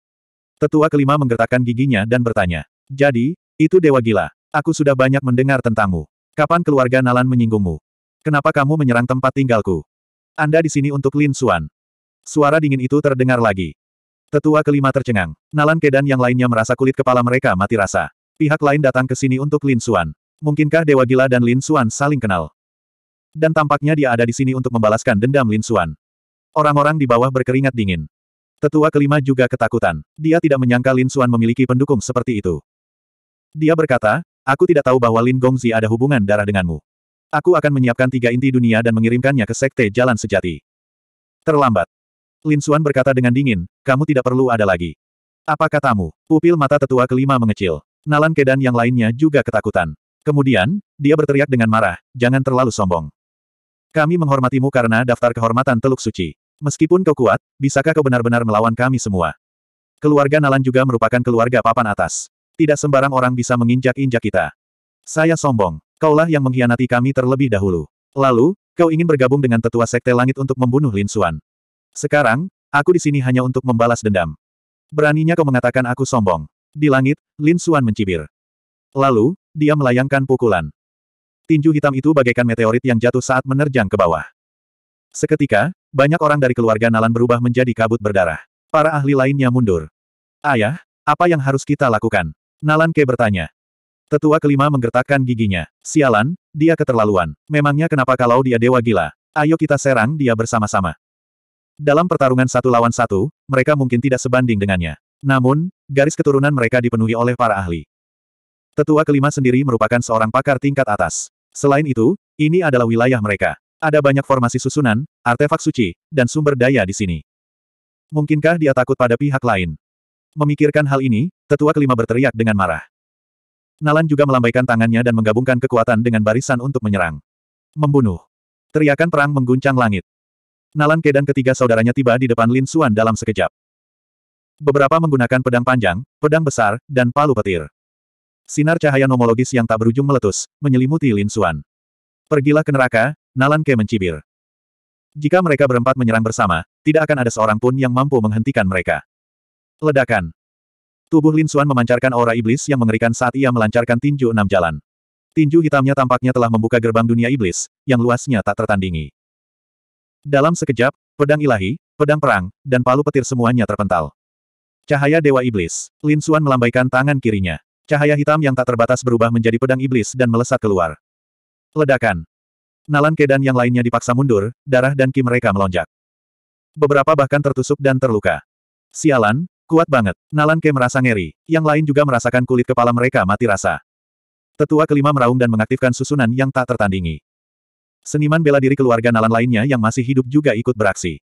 Tetua kelima menggertakkan giginya dan bertanya. Jadi, itu Dewa Gila. Aku sudah banyak mendengar tentangmu. Kapan keluarga Nalan menyinggungmu? Kenapa kamu menyerang tempat tinggalku? Anda di sini untuk Lin Xuan. Suara dingin itu terdengar lagi. Tetua kelima tercengang. Nalan Ke dan yang lainnya merasa kulit kepala mereka mati rasa. Pihak lain datang ke sini untuk Lin Xuan. Mungkinkah Dewa Gila dan Lin Xuan saling kenal? Dan tampaknya dia ada di sini untuk membalaskan dendam Lin Xuan. Orang-orang di bawah berkeringat dingin. Tetua kelima juga ketakutan. Dia tidak menyangka Lin Xuan memiliki pendukung seperti itu. Dia berkata, aku tidak tahu bahwa Lin Gongzi ada hubungan darah denganmu. Aku akan menyiapkan tiga inti dunia dan mengirimkannya ke Sekte Jalan Sejati. Terlambat. Lin Xuan berkata dengan dingin, kamu tidak perlu ada lagi. Apa katamu? Pupil mata tetua kelima mengecil. Nalan Kedan yang lainnya juga ketakutan. Kemudian, dia berteriak dengan marah, jangan terlalu sombong. Kami menghormatimu karena daftar kehormatan Teluk Suci. Meskipun kau kuat, bisakah kau benar-benar melawan kami semua? Keluarga Nalan juga merupakan keluarga papan atas. Tidak sembarang orang bisa menginjak-injak kita. Saya sombong. Kaulah yang mengkhianati kami terlebih dahulu. Lalu, kau ingin bergabung dengan tetua sekte langit untuk membunuh Lin Xuan. Sekarang, aku di sini hanya untuk membalas dendam. Beraninya kau mengatakan aku sombong. Di langit, Lin Xuan mencibir. Lalu, dia melayangkan pukulan. Tinju hitam itu bagaikan meteorit yang jatuh saat menerjang ke bawah. Seketika, banyak orang dari keluarga Nalan berubah menjadi kabut berdarah. Para ahli lainnya mundur. Ayah, apa yang harus kita lakukan? Nalan Ke bertanya. Tetua kelima menggertakkan giginya. Sialan, dia keterlaluan. Memangnya kenapa kalau dia dewa gila? Ayo kita serang dia bersama-sama. Dalam pertarungan satu lawan satu, mereka mungkin tidak sebanding dengannya. Namun, garis keturunan mereka dipenuhi oleh para ahli. Tetua kelima sendiri merupakan seorang pakar tingkat atas. Selain itu, ini adalah wilayah mereka. Ada banyak formasi susunan, artefak suci, dan sumber daya di sini. Mungkinkah dia takut pada pihak lain? Memikirkan hal ini, tetua kelima berteriak dengan marah. Nalan juga melambaikan tangannya dan menggabungkan kekuatan dengan barisan untuk menyerang. Membunuh. Teriakan perang mengguncang langit. Nalan Ke dan ketiga saudaranya tiba di depan Lin Xuan dalam sekejap. Beberapa menggunakan pedang panjang, pedang besar, dan palu petir. Sinar cahaya nomologis yang tak berujung meletus, menyelimuti Lin Xuan. Pergilah ke neraka, Nalan Ke mencibir. Jika mereka berempat menyerang bersama, tidak akan ada seorang pun yang mampu menghentikan mereka. Ledakan. Tubuh Lin Xuan memancarkan aura iblis yang mengerikan saat ia melancarkan tinju enam jalan. Tinju hitamnya tampaknya telah membuka gerbang dunia iblis, yang luasnya tak tertandingi. Dalam sekejap, pedang ilahi, pedang perang, dan palu petir semuanya terpental. Cahaya Dewa Iblis. Lin Xuan melambaikan tangan kirinya. Cahaya hitam yang tak terbatas berubah menjadi pedang iblis dan melesat keluar. Ledakan. Nalan Ke dan yang lainnya dipaksa mundur, darah dan ki mereka melonjak. Beberapa bahkan tertusuk dan terluka. Sialan, kuat banget. Nalan Ke merasa ngeri. Yang lain juga merasakan kulit kepala mereka mati rasa. Tetua kelima meraung dan mengaktifkan susunan yang tak tertandingi. Seniman bela diri keluarga Nalan lainnya yang masih hidup juga ikut beraksi.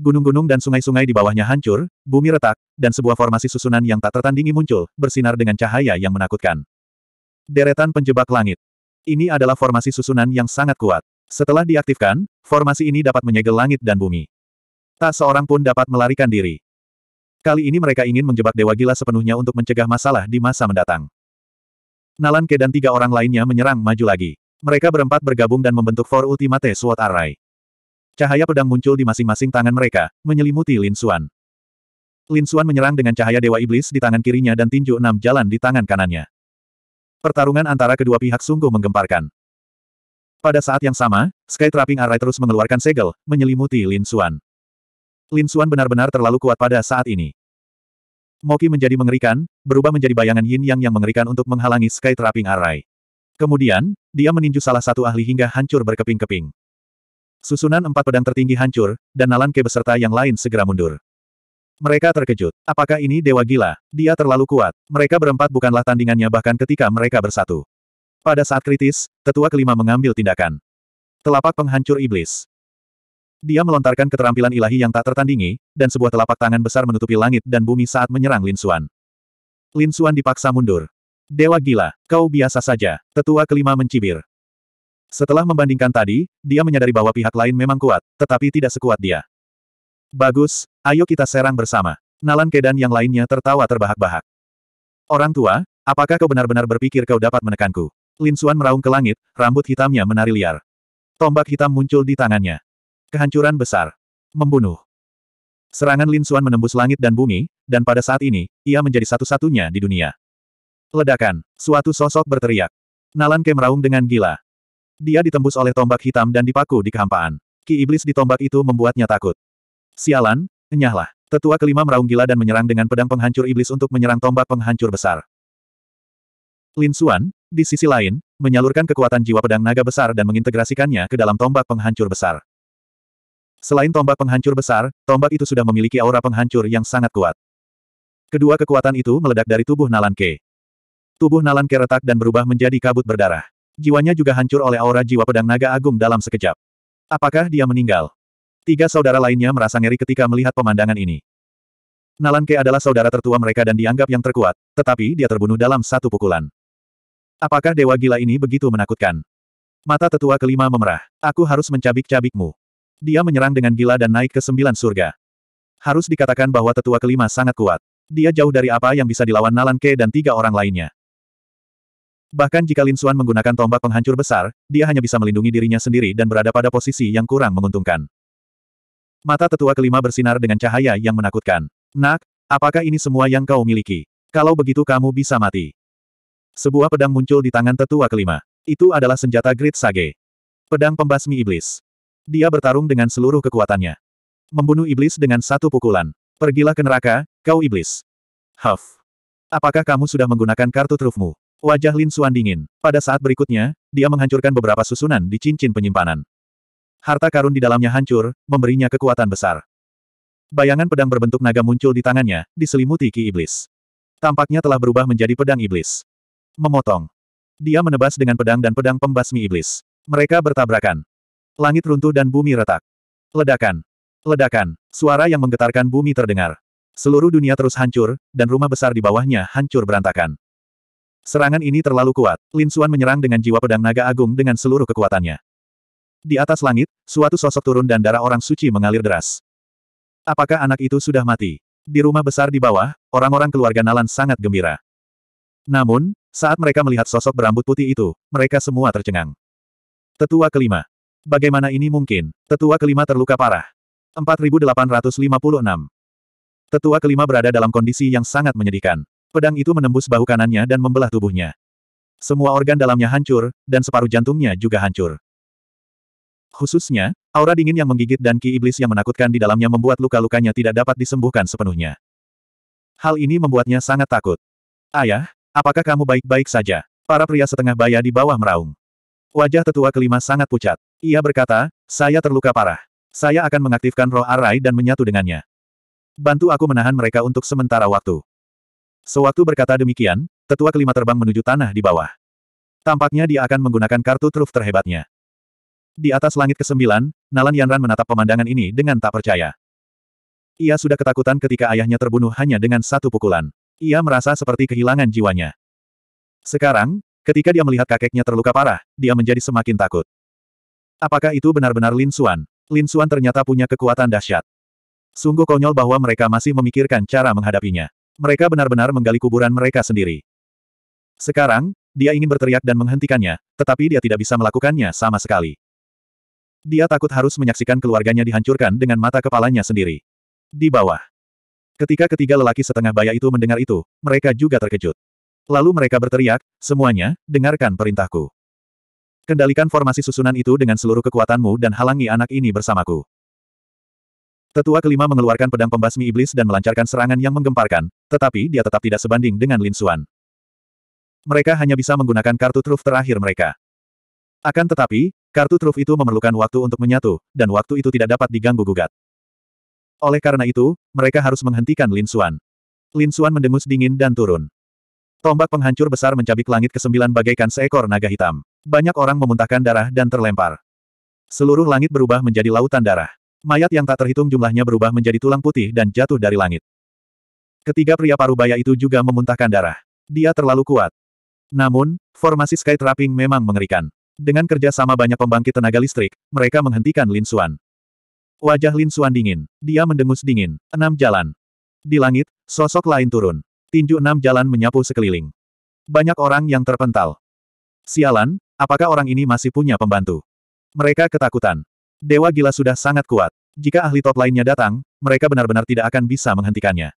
Gunung-gunung dan sungai-sungai di bawahnya hancur, bumi retak, dan sebuah formasi susunan yang tak tertandingi muncul, bersinar dengan cahaya yang menakutkan. Deretan penjebak langit. Ini adalah formasi susunan yang sangat kuat. Setelah diaktifkan, formasi ini dapat menyegel langit dan bumi. Tak seorang pun dapat melarikan diri. Kali ini mereka ingin menjebak Dewa Gila sepenuhnya untuk mencegah masalah di masa mendatang. Nalan Ke dan tiga orang lainnya menyerang maju lagi. Mereka berempat bergabung dan membentuk For Ultimate Sword Array. Cahaya pedang muncul di masing-masing tangan mereka, menyelimuti Lin Xuan. Lin Xuan menyerang dengan cahaya Dewa Iblis di tangan kirinya dan tinju enam jalan di tangan kanannya. Pertarungan antara kedua pihak sungguh menggemparkan. Pada saat yang sama, Sky Trapping Array terus mengeluarkan segel, menyelimuti Lin Xuan. Lin Xuan benar-benar terlalu kuat pada saat ini. Moki menjadi mengerikan, berubah menjadi bayangan yin yang yang mengerikan untuk menghalangi Sky Trapping Array. Kemudian, dia meninju salah satu ahli hingga hancur berkeping-keping. Susunan empat pedang tertinggi hancur, dan Nalan Ke beserta yang lain segera mundur. Mereka terkejut. Apakah ini dewa gila? Dia terlalu kuat. Mereka berempat bukanlah tandingannya bahkan ketika mereka bersatu. Pada saat kritis, tetua kelima mengambil tindakan. Telapak penghancur iblis. Dia melontarkan keterampilan ilahi yang tak tertandingi, dan sebuah telapak tangan besar menutupi langit dan bumi saat menyerang Lin Xuan. Lin Xuan dipaksa mundur. Dewa gila, kau biasa saja. Tetua kelima mencibir. Setelah membandingkan tadi, dia menyadari bahwa pihak lain memang kuat, tetapi tidak sekuat dia. Bagus, ayo kita serang bersama. Nalan Ke dan yang lainnya tertawa terbahak-bahak. Orang tua, apakah kau benar-benar berpikir kau dapat menekanku? Lin Xuan meraung ke langit, rambut hitamnya menari liar. Tombak hitam muncul di tangannya. Kehancuran besar. Membunuh. Serangan Lin Xuan menembus langit dan bumi, dan pada saat ini, ia menjadi satu-satunya di dunia. Ledakan. Suatu sosok berteriak. Nalan Ke meraung dengan gila. Dia ditembus oleh tombak hitam dan dipaku di kehampaan. Ki iblis di tombak itu membuatnya takut. Sialan, enyahlah. Tetua kelima meraung gila dan menyerang dengan pedang penghancur iblis untuk menyerang tombak penghancur besar. Lin Xuan, di sisi lain, menyalurkan kekuatan jiwa pedang naga besar dan mengintegrasikannya ke dalam tombak penghancur besar. Selain tombak penghancur besar, tombak itu sudah memiliki aura penghancur yang sangat kuat. Kedua kekuatan itu meledak dari tubuh Nalan Ke. Tubuh Nalan Ke retak dan berubah menjadi kabut berdarah. Jiwanya juga hancur oleh aura jiwa pedang naga agung dalam sekejap. Apakah dia meninggal? Tiga saudara lainnya merasa ngeri ketika melihat pemandangan ini. Nalan Ke adalah saudara tertua mereka dan dianggap yang terkuat, tetapi dia terbunuh dalam satu pukulan. Apakah dewa gila ini begitu menakutkan? Mata tetua kelima memerah. Aku harus mencabik-cabikmu. Dia menyerang dengan gila dan naik ke sembilan surga. Harus dikatakan bahwa tetua kelima sangat kuat. Dia jauh dari apa yang bisa dilawan Nalan Ke dan tiga orang lainnya. Bahkan jika Lin Xuan menggunakan tombak penghancur besar, dia hanya bisa melindungi dirinya sendiri dan berada pada posisi yang kurang menguntungkan. Mata tetua kelima bersinar dengan cahaya yang menakutkan. Nak, apakah ini semua yang kau miliki? Kalau begitu kamu bisa mati. Sebuah pedang muncul di tangan tetua kelima. Itu adalah senjata Great Sage. Pedang pembasmi iblis. Dia bertarung dengan seluruh kekuatannya. Membunuh iblis dengan satu pukulan. Pergilah ke neraka, kau iblis. Huff. Apakah kamu sudah menggunakan kartu trufmu? Wajah Lin Xuan dingin. Pada saat berikutnya, dia menghancurkan beberapa susunan di cincin penyimpanan. Harta karun di dalamnya hancur, memberinya kekuatan besar. Bayangan pedang berbentuk naga muncul di tangannya, diselimuti ki iblis. Tampaknya telah berubah menjadi pedang iblis. Memotong. Dia menebas dengan pedang dan pedang pembasmi iblis. Mereka bertabrakan. Langit runtuh dan bumi retak. Ledakan. Ledakan. Suara yang menggetarkan bumi terdengar. Seluruh dunia terus hancur, dan rumah besar di bawahnya hancur berantakan. Serangan ini terlalu kuat. Lin Xuan menyerang dengan jiwa pedang naga agung dengan seluruh kekuatannya. Di atas langit, suatu sosok turun dan darah orang suci mengalir deras. Apakah anak itu sudah mati? Di rumah besar di bawah, orang-orang keluarga Nalan sangat gembira. Namun, saat mereka melihat sosok berambut putih itu, mereka semua tercengang. Tetua kelima. Bagaimana ini mungkin? Tetua kelima terluka parah. 4856. Tetua kelima berada dalam kondisi yang sangat menyedihkan. Pedang itu menembus bahu kanannya dan membelah tubuhnya. Semua organ dalamnya hancur, dan separuh jantungnya juga hancur. Khususnya, aura dingin yang menggigit dan ki iblis yang menakutkan di dalamnya membuat luka-lukanya tidak dapat disembuhkan sepenuhnya. Hal ini membuatnya sangat takut. Ayah, apakah kamu baik-baik saja? Para pria setengah baya di bawah meraung. Wajah tetua kelima sangat pucat. Ia berkata, saya terluka parah. Saya akan mengaktifkan roh arai dan menyatu dengannya. Bantu aku menahan mereka untuk sementara waktu. Sewaktu berkata demikian, tetua kelima terbang menuju tanah di bawah. Tampaknya dia akan menggunakan kartu truf terhebatnya. Di atas langit kesembilan, Nalan Yanran menatap pemandangan ini dengan tak percaya. Ia sudah ketakutan ketika ayahnya terbunuh hanya dengan satu pukulan. Ia merasa seperti kehilangan jiwanya. Sekarang, ketika dia melihat kakeknya terluka parah, dia menjadi semakin takut. Apakah itu benar-benar Lin Xuan? Lin Xuan ternyata punya kekuatan dahsyat. Sungguh konyol bahwa mereka masih memikirkan cara menghadapinya. Mereka benar-benar menggali kuburan mereka sendiri. Sekarang, dia ingin berteriak dan menghentikannya, tetapi dia tidak bisa melakukannya sama sekali. Dia takut harus menyaksikan keluarganya dihancurkan dengan mata kepalanya sendiri. Di bawah. Ketika ketiga lelaki setengah baya itu mendengar itu, mereka juga terkejut. Lalu mereka berteriak, semuanya, dengarkan perintahku. Kendalikan formasi susunan itu dengan seluruh kekuatanmu dan halangi anak ini bersamaku. Tetua kelima mengeluarkan pedang pembasmi iblis dan melancarkan serangan yang menggemparkan, tetapi dia tetap tidak sebanding dengan Lin Xuan. Mereka hanya bisa menggunakan kartu truf terakhir mereka. Akan tetapi, kartu truf itu memerlukan waktu untuk menyatu, dan waktu itu tidak dapat diganggu-gugat. Oleh karena itu, mereka harus menghentikan Lin Xuan. Lin Xuan mendengus dingin dan turun. Tombak penghancur besar mencabik langit kesembilan bagaikan seekor naga hitam. Banyak orang memuntahkan darah dan terlempar. Seluruh langit berubah menjadi lautan darah. Mayat yang tak terhitung jumlahnya berubah menjadi tulang putih dan jatuh dari langit. Ketiga pria parubaya itu juga memuntahkan darah. Dia terlalu kuat. Namun, formasi Sky Trapping memang mengerikan. Dengan kerja sama banyak pembangkit tenaga listrik, mereka menghentikan Lin Xuan. Wajah Lin Xuan dingin. Dia mendengus dingin. Enam jalan. Di langit, sosok lain turun. Tinju enam jalan menyapu sekeliling. Banyak orang yang terpental. Sialan, apakah orang ini masih punya pembantu? Mereka ketakutan. Dewa gila sudah sangat kuat. Jika ahli top lainnya datang, mereka benar-benar tidak akan bisa menghentikannya.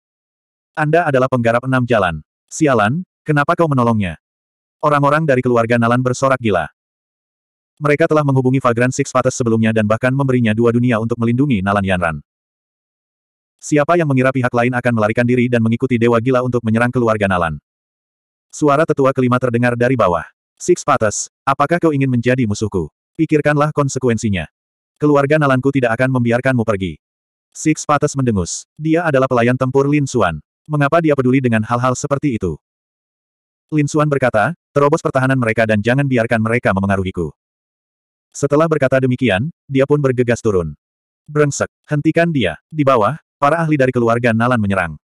Anda adalah penggarap enam jalan. Sialan, kenapa kau menolongnya? Orang-orang dari keluarga Nalan bersorak gila. Mereka telah menghubungi Vagrant Six Pates sebelumnya dan bahkan memberinya dua dunia untuk melindungi Nalan Yanran. Siapa yang mengira pihak lain akan melarikan diri dan mengikuti Dewa Gila untuk menyerang keluarga Nalan? Suara tetua kelima terdengar dari bawah. Six Pates, apakah kau ingin menjadi musuhku? Pikirkanlah konsekuensinya. Keluarga Nalanku tidak akan membiarkanmu pergi. Six Pates mendengus. Dia adalah pelayan tempur Lin Xuan. Mengapa dia peduli dengan hal-hal seperti itu? Lin Xuan berkata, terobos pertahanan mereka dan jangan biarkan mereka memengaruhiku. Setelah berkata demikian, dia pun bergegas turun. Brengsek, hentikan dia. Di bawah, Para ahli dari keluarga Nalan menyerang.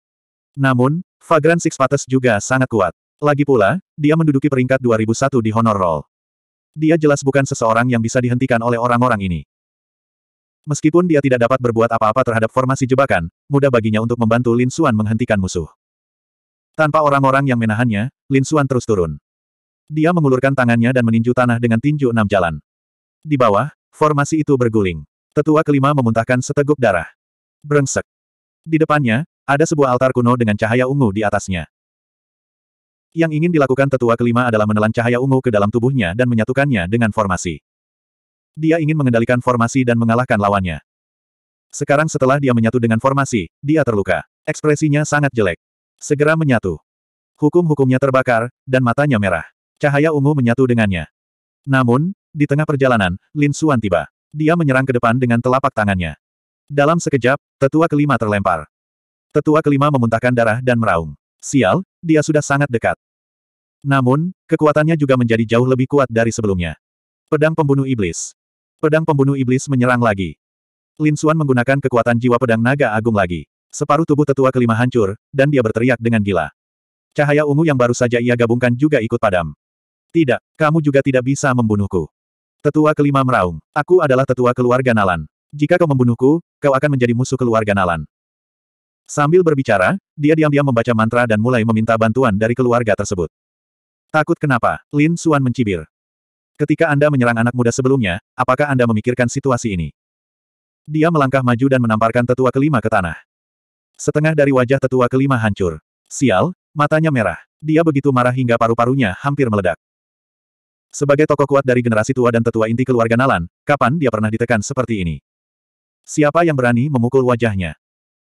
Namun, Vagrant Six Pates juga sangat kuat. Lagi pula, dia menduduki peringkat 2001 di Honor Roll. Dia jelas bukan seseorang yang bisa dihentikan oleh orang-orang ini. Meskipun dia tidak dapat berbuat apa-apa terhadap formasi jebakan, mudah baginya untuk membantu Lin Xuan menghentikan musuh. Tanpa orang-orang yang menahannya, Lin Xuan terus turun. Dia mengulurkan tangannya dan meninju tanah dengan tinju enam jalan. Di bawah, formasi itu berguling. Tetua kelima memuntahkan seteguk darah. Brengsek. Di depannya, ada sebuah altar kuno dengan cahaya ungu di atasnya. Yang ingin dilakukan tetua kelima adalah menelan cahaya ungu ke dalam tubuhnya dan menyatukannya dengan formasi. Dia ingin mengendalikan formasi dan mengalahkan lawannya. Sekarang setelah dia menyatu dengan formasi, dia terluka. Ekspresinya sangat jelek. Segera menyatu. Hukum-hukumnya terbakar, dan matanya merah. Cahaya ungu menyatu dengannya. Namun, di tengah perjalanan, Lin Xuan tiba. Dia menyerang ke depan dengan telapak tangannya. Dalam sekejap, tetua kelima terlempar. Tetua kelima memuntahkan darah dan meraung. Sial, dia sudah sangat dekat. Namun, kekuatannya juga menjadi jauh lebih kuat dari sebelumnya. Pedang pembunuh iblis. Pedang pembunuh iblis menyerang lagi. Lin Xuan menggunakan kekuatan jiwa pedang naga agung lagi. Separuh tubuh tetua kelima hancur, dan dia berteriak dengan gila. Cahaya ungu yang baru saja ia gabungkan juga ikut padam. Tidak, kamu juga tidak bisa membunuhku. Tetua kelima meraung. Aku adalah tetua keluarga Nalan. Jika kau membunuhku, kau akan menjadi musuh keluarga Nalan. Sambil berbicara, dia diam-diam membaca mantra dan mulai meminta bantuan dari keluarga tersebut. Takut kenapa? Lin Xuan mencibir. Ketika Anda menyerang anak muda sebelumnya, apakah Anda memikirkan situasi ini? Dia melangkah maju dan menamparkan tetua kelima ke tanah. Setengah dari wajah tetua kelima hancur. Sial, matanya merah. Dia begitu marah hingga paru-parunya hampir meledak. Sebagai tokoh kuat dari generasi tua dan tetua inti keluarga Nalan, kapan dia pernah ditekan seperti ini? Siapa yang berani memukul wajahnya?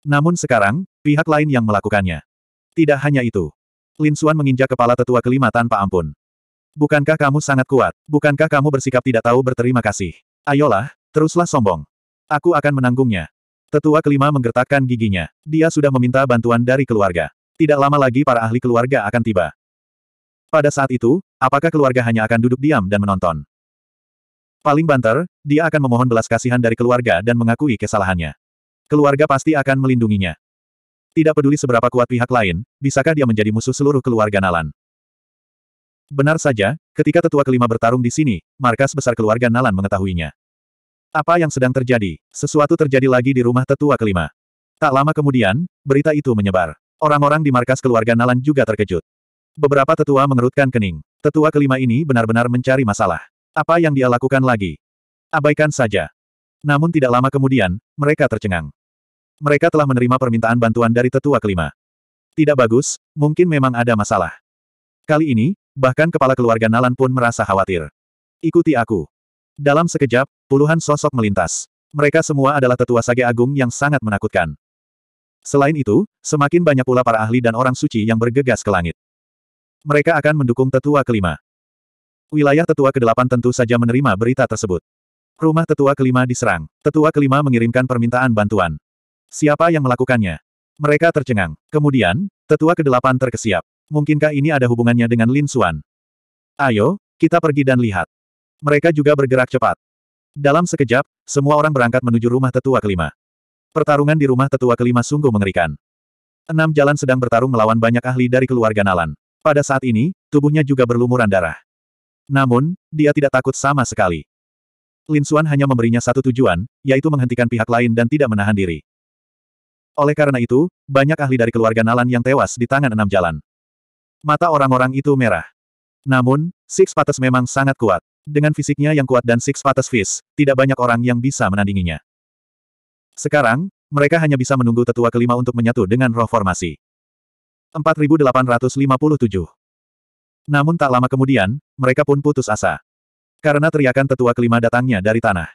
Namun sekarang, pihak lain yang melakukannya. Tidak hanya itu. Lin Xuan menginjak kepala tetua kelima tanpa ampun. Bukankah kamu sangat kuat? Bukankah kamu bersikap tidak tahu berterima kasih? Ayolah, teruslah sombong. Aku akan menanggungnya. Tetua kelima menggertakkan giginya. Dia sudah meminta bantuan dari keluarga. Tidak lama lagi para ahli keluarga akan tiba. Pada saat itu, apakah keluarga hanya akan duduk diam dan menonton? Paling banter, dia akan memohon belas kasihan dari keluarga dan mengakui kesalahannya. Keluarga pasti akan melindunginya. Tidak peduli seberapa kuat pihak lain, bisakah dia menjadi musuh seluruh keluarga Nalan? Benar saja, ketika tetua kelima bertarung di sini, markas besar keluarga Nalan mengetahuinya. Apa yang sedang terjadi? Sesuatu terjadi lagi di rumah tetua kelima. Tak lama kemudian, berita itu menyebar. Orang-orang di markas keluarga Nalan juga terkejut. Beberapa tetua mengerutkan kening. Tetua kelima ini benar-benar mencari masalah. Apa yang dia lakukan lagi? Abaikan saja. Namun tidak lama kemudian, mereka tercengang. Mereka telah menerima permintaan bantuan dari tetua kelima. Tidak bagus, mungkin memang ada masalah. Kali ini, bahkan kepala keluarga Nalan pun merasa khawatir. Ikuti aku. Dalam sekejap, puluhan sosok melintas. Mereka semua adalah tetua sage agung yang sangat menakutkan. Selain itu, semakin banyak pula para ahli dan orang suci yang bergegas ke langit. Mereka akan mendukung tetua kelima. Wilayah tetua ke-8 tentu saja menerima berita tersebut. Rumah tetua kelima diserang. Tetua kelima mengirimkan permintaan bantuan. Siapa yang melakukannya? Mereka tercengang. Kemudian, tetua ke-8 terkesiap. Mungkinkah ini ada hubungannya dengan Lin Xuan? Ayo, kita pergi dan lihat. Mereka juga bergerak cepat. Dalam sekejap, semua orang berangkat menuju rumah tetua kelima. Pertarungan di rumah tetua kelima sungguh mengerikan. Enam jalan sedang bertarung melawan banyak ahli dari keluarga Nalan. Pada saat ini, tubuhnya juga berlumuran darah. Namun, dia tidak takut sama sekali. Lin Xuan hanya memberinya satu tujuan, yaitu menghentikan pihak lain dan tidak menahan diri. Oleh karena itu, banyak ahli dari keluarga Nalan yang tewas di tangan enam jalan. Mata orang-orang itu merah. Namun, Six Pates memang sangat kuat. Dengan fisiknya yang kuat dan Six Pates Fist, tidak banyak orang yang bisa menandinginya. Sekarang, mereka hanya bisa menunggu tetua kelima untuk menyatu dengan roh formasi. 4857 Namun tak lama kemudian, mereka pun putus asa. Karena teriakan tetua kelima datangnya dari tanah.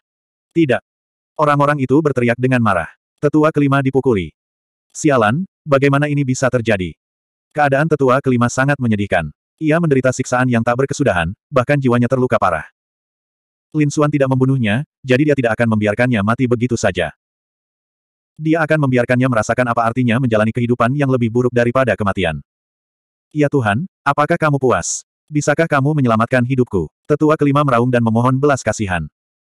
Tidak. Orang-orang itu berteriak dengan marah. Tetua kelima dipukuli. Sialan, bagaimana ini bisa terjadi? Keadaan tetua kelima sangat menyedihkan. Ia menderita siksaan yang tak berkesudahan, bahkan jiwanya terluka parah. Lin Xuan tidak membunuhnya, jadi dia tidak akan membiarkannya mati begitu saja. Dia akan membiarkannya merasakan apa artinya menjalani kehidupan yang lebih buruk daripada kematian. Ya Tuhan, apakah kamu puas? Bisakah kamu menyelamatkan hidupku? Tetua kelima meraung dan memohon belas kasihan.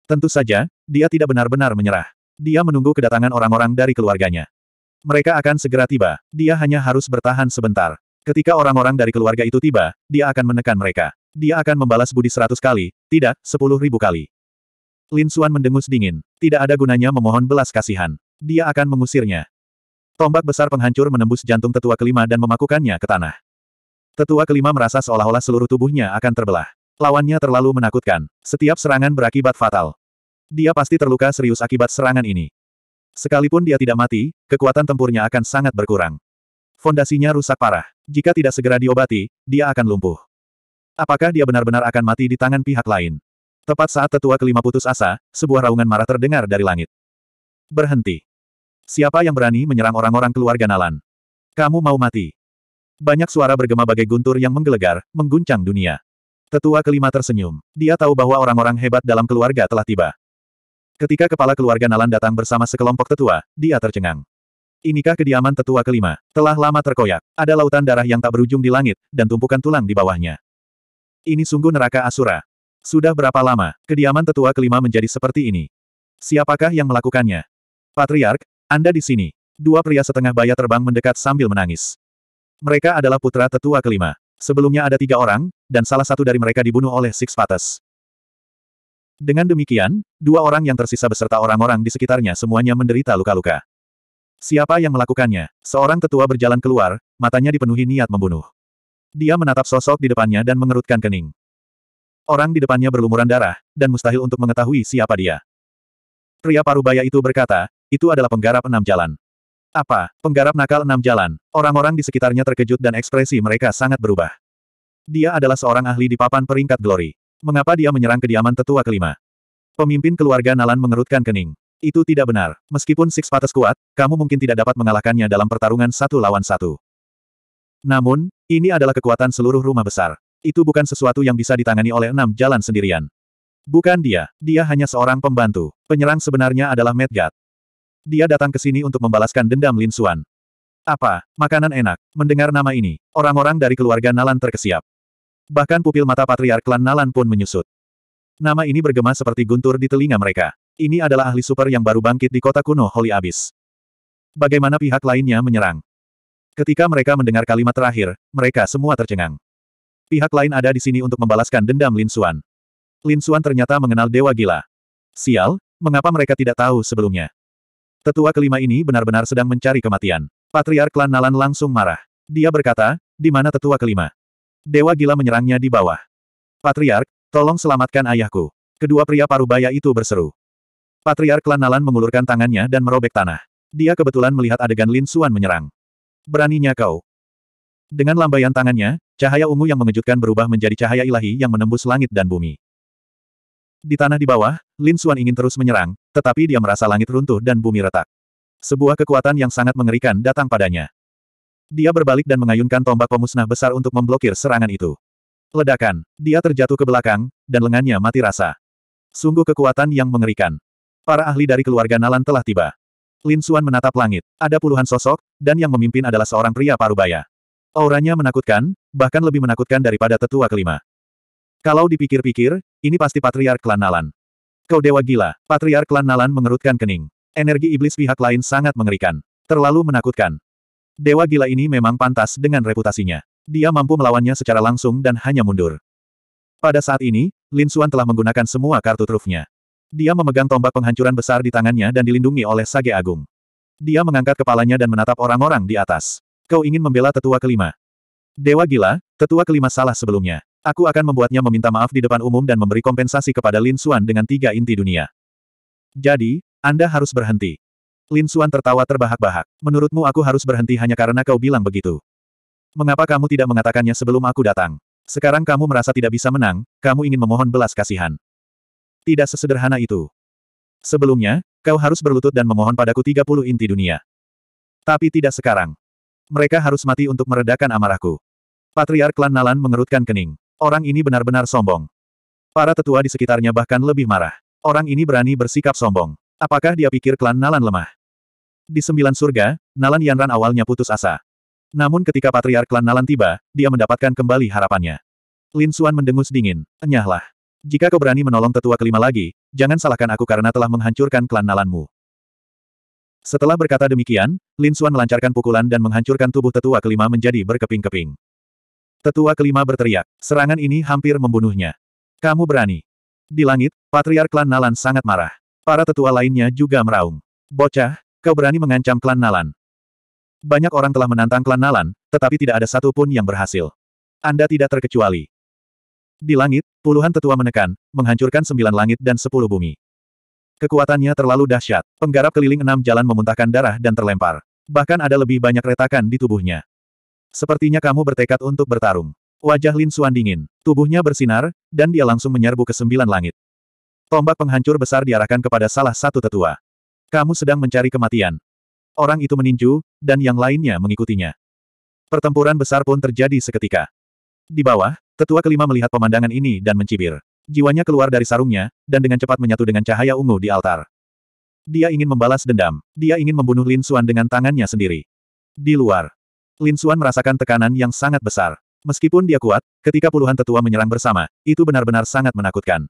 Tentu saja, dia tidak benar-benar menyerah. Dia menunggu kedatangan orang-orang dari keluarganya. Mereka akan segera tiba, dia hanya harus bertahan sebentar. Ketika orang-orang dari keluarga itu tiba, dia akan menekan mereka. Dia akan membalas budi seratus kali, tidak, sepuluh ribu kali. Lin Xuan mendengus dingin. Tidak ada gunanya memohon belas kasihan. Dia akan mengusirnya. Tombak besar penghancur menembus jantung tetua kelima dan memakukannya ke tanah. Tetua kelima merasa seolah-olah seluruh tubuhnya akan terbelah. Lawannya terlalu menakutkan. Setiap serangan berakibat fatal. Dia pasti terluka serius akibat serangan ini. Sekalipun dia tidak mati, kekuatan tempurnya akan sangat berkurang. Fondasinya rusak parah. Jika tidak segera diobati, dia akan lumpuh. Apakah dia benar-benar akan mati di tangan pihak lain? Tepat saat tetua kelima putus asa, sebuah raungan marah terdengar dari langit. Berhenti. Siapa yang berani menyerang orang-orang keluarga Nalan? Kamu mau mati. Banyak suara bergema bagai guntur yang menggelegar, mengguncang dunia. Tetua kelima tersenyum. Dia tahu bahwa orang-orang hebat dalam keluarga telah tiba. Ketika kepala keluarga Nalan datang bersama sekelompok tetua, dia tercengang. Inikah kediaman tetua kelima? Telah lama terkoyak. Ada lautan darah yang tak berujung di langit, dan tumpukan tulang di bawahnya. Ini sungguh neraka Asura. Sudah berapa lama, kediaman tetua kelima menjadi seperti ini? Siapakah yang melakukannya? Patriark, Anda di sini. Dua pria setengah baya terbang mendekat sambil menangis. Mereka adalah putra tetua kelima. Sebelumnya ada tiga orang, dan salah satu dari mereka dibunuh oleh Six Pates. Dengan demikian, dua orang yang tersisa beserta orang-orang di sekitarnya semuanya menderita luka-luka. Siapa yang melakukannya? Seorang tetua berjalan keluar, matanya dipenuhi niat membunuh. Dia menatap sosok di depannya dan mengerutkan kening. Orang di depannya berlumuran darah, dan mustahil untuk mengetahui siapa dia. Pria parubaya itu berkata, itu adalah penggarap enam jalan. Apa, penggarap nakal enam jalan? Orang-orang di sekitarnya terkejut dan ekspresi mereka sangat berubah. Dia adalah seorang ahli di papan peringkat glory. Mengapa dia menyerang kediaman tetua kelima? Pemimpin keluarga Nalan mengerutkan kening. Itu tidak benar. Meskipun Six Pates kuat, kamu mungkin tidak dapat mengalahkannya dalam pertarungan satu lawan satu. Namun, ini adalah kekuatan seluruh rumah besar. Itu bukan sesuatu yang bisa ditangani oleh enam jalan sendirian. Bukan dia, dia hanya seorang pembantu. Penyerang sebenarnya adalah Medgat. Dia datang ke sini untuk membalaskan dendam Lin Xuan. Apa, makanan enak. Mendengar nama ini, orang-orang dari keluarga Nalan terkesiap. Bahkan pupil mata patriark klan Nalan pun menyusut. Nama ini bergema seperti guntur di telinga mereka. Ini adalah ahli super yang baru bangkit di kota kuno Holy Abyss. Bagaimana pihak lainnya menyerang? Ketika mereka mendengar kalimat terakhir, mereka semua tercengang. Pihak lain ada di sini untuk membalaskan dendam Lin Xuan. Lin Xuan ternyata mengenal Dewa Gila. Sial, mengapa mereka tidak tahu sebelumnya? Tetua kelima ini benar-benar sedang mencari kematian. Patriark klan Nalan langsung marah. Dia berkata, di mana tetua kelima? Dewa Gila menyerangnya di bawah. Patriark, tolong selamatkan ayahku. Kedua pria parubaya itu berseru. Patriark klan Nalan mengulurkan tangannya dan merobek tanah. Dia kebetulan melihat adegan Lin Xuan menyerang. Beraninya kau. Dengan lambaian tangannya, cahaya ungu yang mengejutkan berubah menjadi cahaya ilahi yang menembus langit dan bumi. Di tanah di bawah, Lin Xuan ingin terus menyerang, tetapi dia merasa langit runtuh dan bumi retak. Sebuah kekuatan yang sangat mengerikan datang padanya. Dia berbalik dan mengayunkan tombak pemusnah besar untuk memblokir serangan itu. Ledakan, dia terjatuh ke belakang, dan lengannya mati rasa. Sungguh kekuatan yang mengerikan. Para ahli dari keluarga Nalan telah tiba. Lin Xuan menatap langit. Ada puluhan sosok, dan yang memimpin adalah seorang pria parubaya. Auranya menakutkan, bahkan lebih menakutkan daripada tetua kelima. Kalau dipikir-pikir, ini pasti patriark klan Nalan. Kau dewa gila, patriark klan Nalan mengerutkan kening. Energi iblis pihak lain sangat mengerikan. Terlalu menakutkan. Dewa gila ini memang pantas dengan reputasinya. Dia mampu melawannya secara langsung dan hanya mundur. Pada saat ini, Lin Xuan telah menggunakan semua kartu trufnya. Dia memegang tombak penghancuran besar di tangannya dan dilindungi oleh Sage Agung. Dia mengangkat kepalanya dan menatap orang-orang di atas. Kau ingin membela tetua kelima. Dewa gila, tetua kelima salah sebelumnya. Aku akan membuatnya meminta maaf di depan umum dan memberi kompensasi kepada Lin Xuan dengan tiga inti dunia. Jadi, Anda harus berhenti. Lin Xuan tertawa terbahak-bahak. Menurutmu aku harus berhenti hanya karena kau bilang begitu. Mengapa kamu tidak mengatakannya sebelum aku datang? Sekarang kamu merasa tidak bisa menang, kamu ingin memohon belas kasihan. Tidak sesederhana itu. Sebelumnya, kau harus berlutut dan memohon padaku 30 inti dunia. Tapi tidak sekarang. Mereka harus mati untuk meredakan amarahku. Patriark klan Nalan mengerutkan kening. Orang ini benar-benar sombong. Para tetua di sekitarnya bahkan lebih marah. Orang ini berani bersikap sombong. Apakah dia pikir klan Nalan lemah? Di sembilan surga, Nalan Yanran awalnya putus asa. Namun ketika Patriark klan Nalan tiba, dia mendapatkan kembali harapannya. Lin Xuan mendengus dingin. Enyahlah. Jika kau berani menolong tetua kelima lagi, jangan salahkan aku karena telah menghancurkan klan Nalanmu. Setelah berkata demikian, Lin Xuan melancarkan pukulan dan menghancurkan tubuh tetua kelima menjadi berkeping-keping. Tetua kelima berteriak, serangan ini hampir membunuhnya. Kamu berani. Di langit, Patriark klan Nalan sangat marah. Para tetua lainnya juga meraung. Bocah, Kau berani mengancam klan Nalan. Banyak orang telah menantang klan Nalan, tetapi tidak ada satupun yang berhasil. Anda tidak terkecuali. Di langit, puluhan tetua menekan, menghancurkan sembilan langit dan sepuluh bumi. Kekuatannya terlalu dahsyat. Penggarap keliling enam jalan memuntahkan darah dan terlempar. Bahkan ada lebih banyak retakan di tubuhnya. Sepertinya kamu bertekad untuk bertarung. Wajah Lin Xuan dingin. Tubuhnya bersinar, dan dia langsung menyerbu ke sembilan langit. Tombak penghancur besar diarahkan kepada salah satu tetua. Kamu sedang mencari kematian. Orang itu meninju, dan yang lainnya mengikutinya. Pertempuran besar pun terjadi seketika. Di bawah, tetua kelima melihat pemandangan ini dan mencibir. Jiwanya keluar dari sarungnya, dan dengan cepat menyatu dengan cahaya ungu di altar. Dia ingin membalas dendam. Dia ingin membunuh Lin Xuan dengan tangannya sendiri. Di luar, Lin Xuan merasakan tekanan yang sangat besar. Meskipun dia kuat, ketika puluhan tetua menyerang bersama, itu benar-benar sangat menakutkan.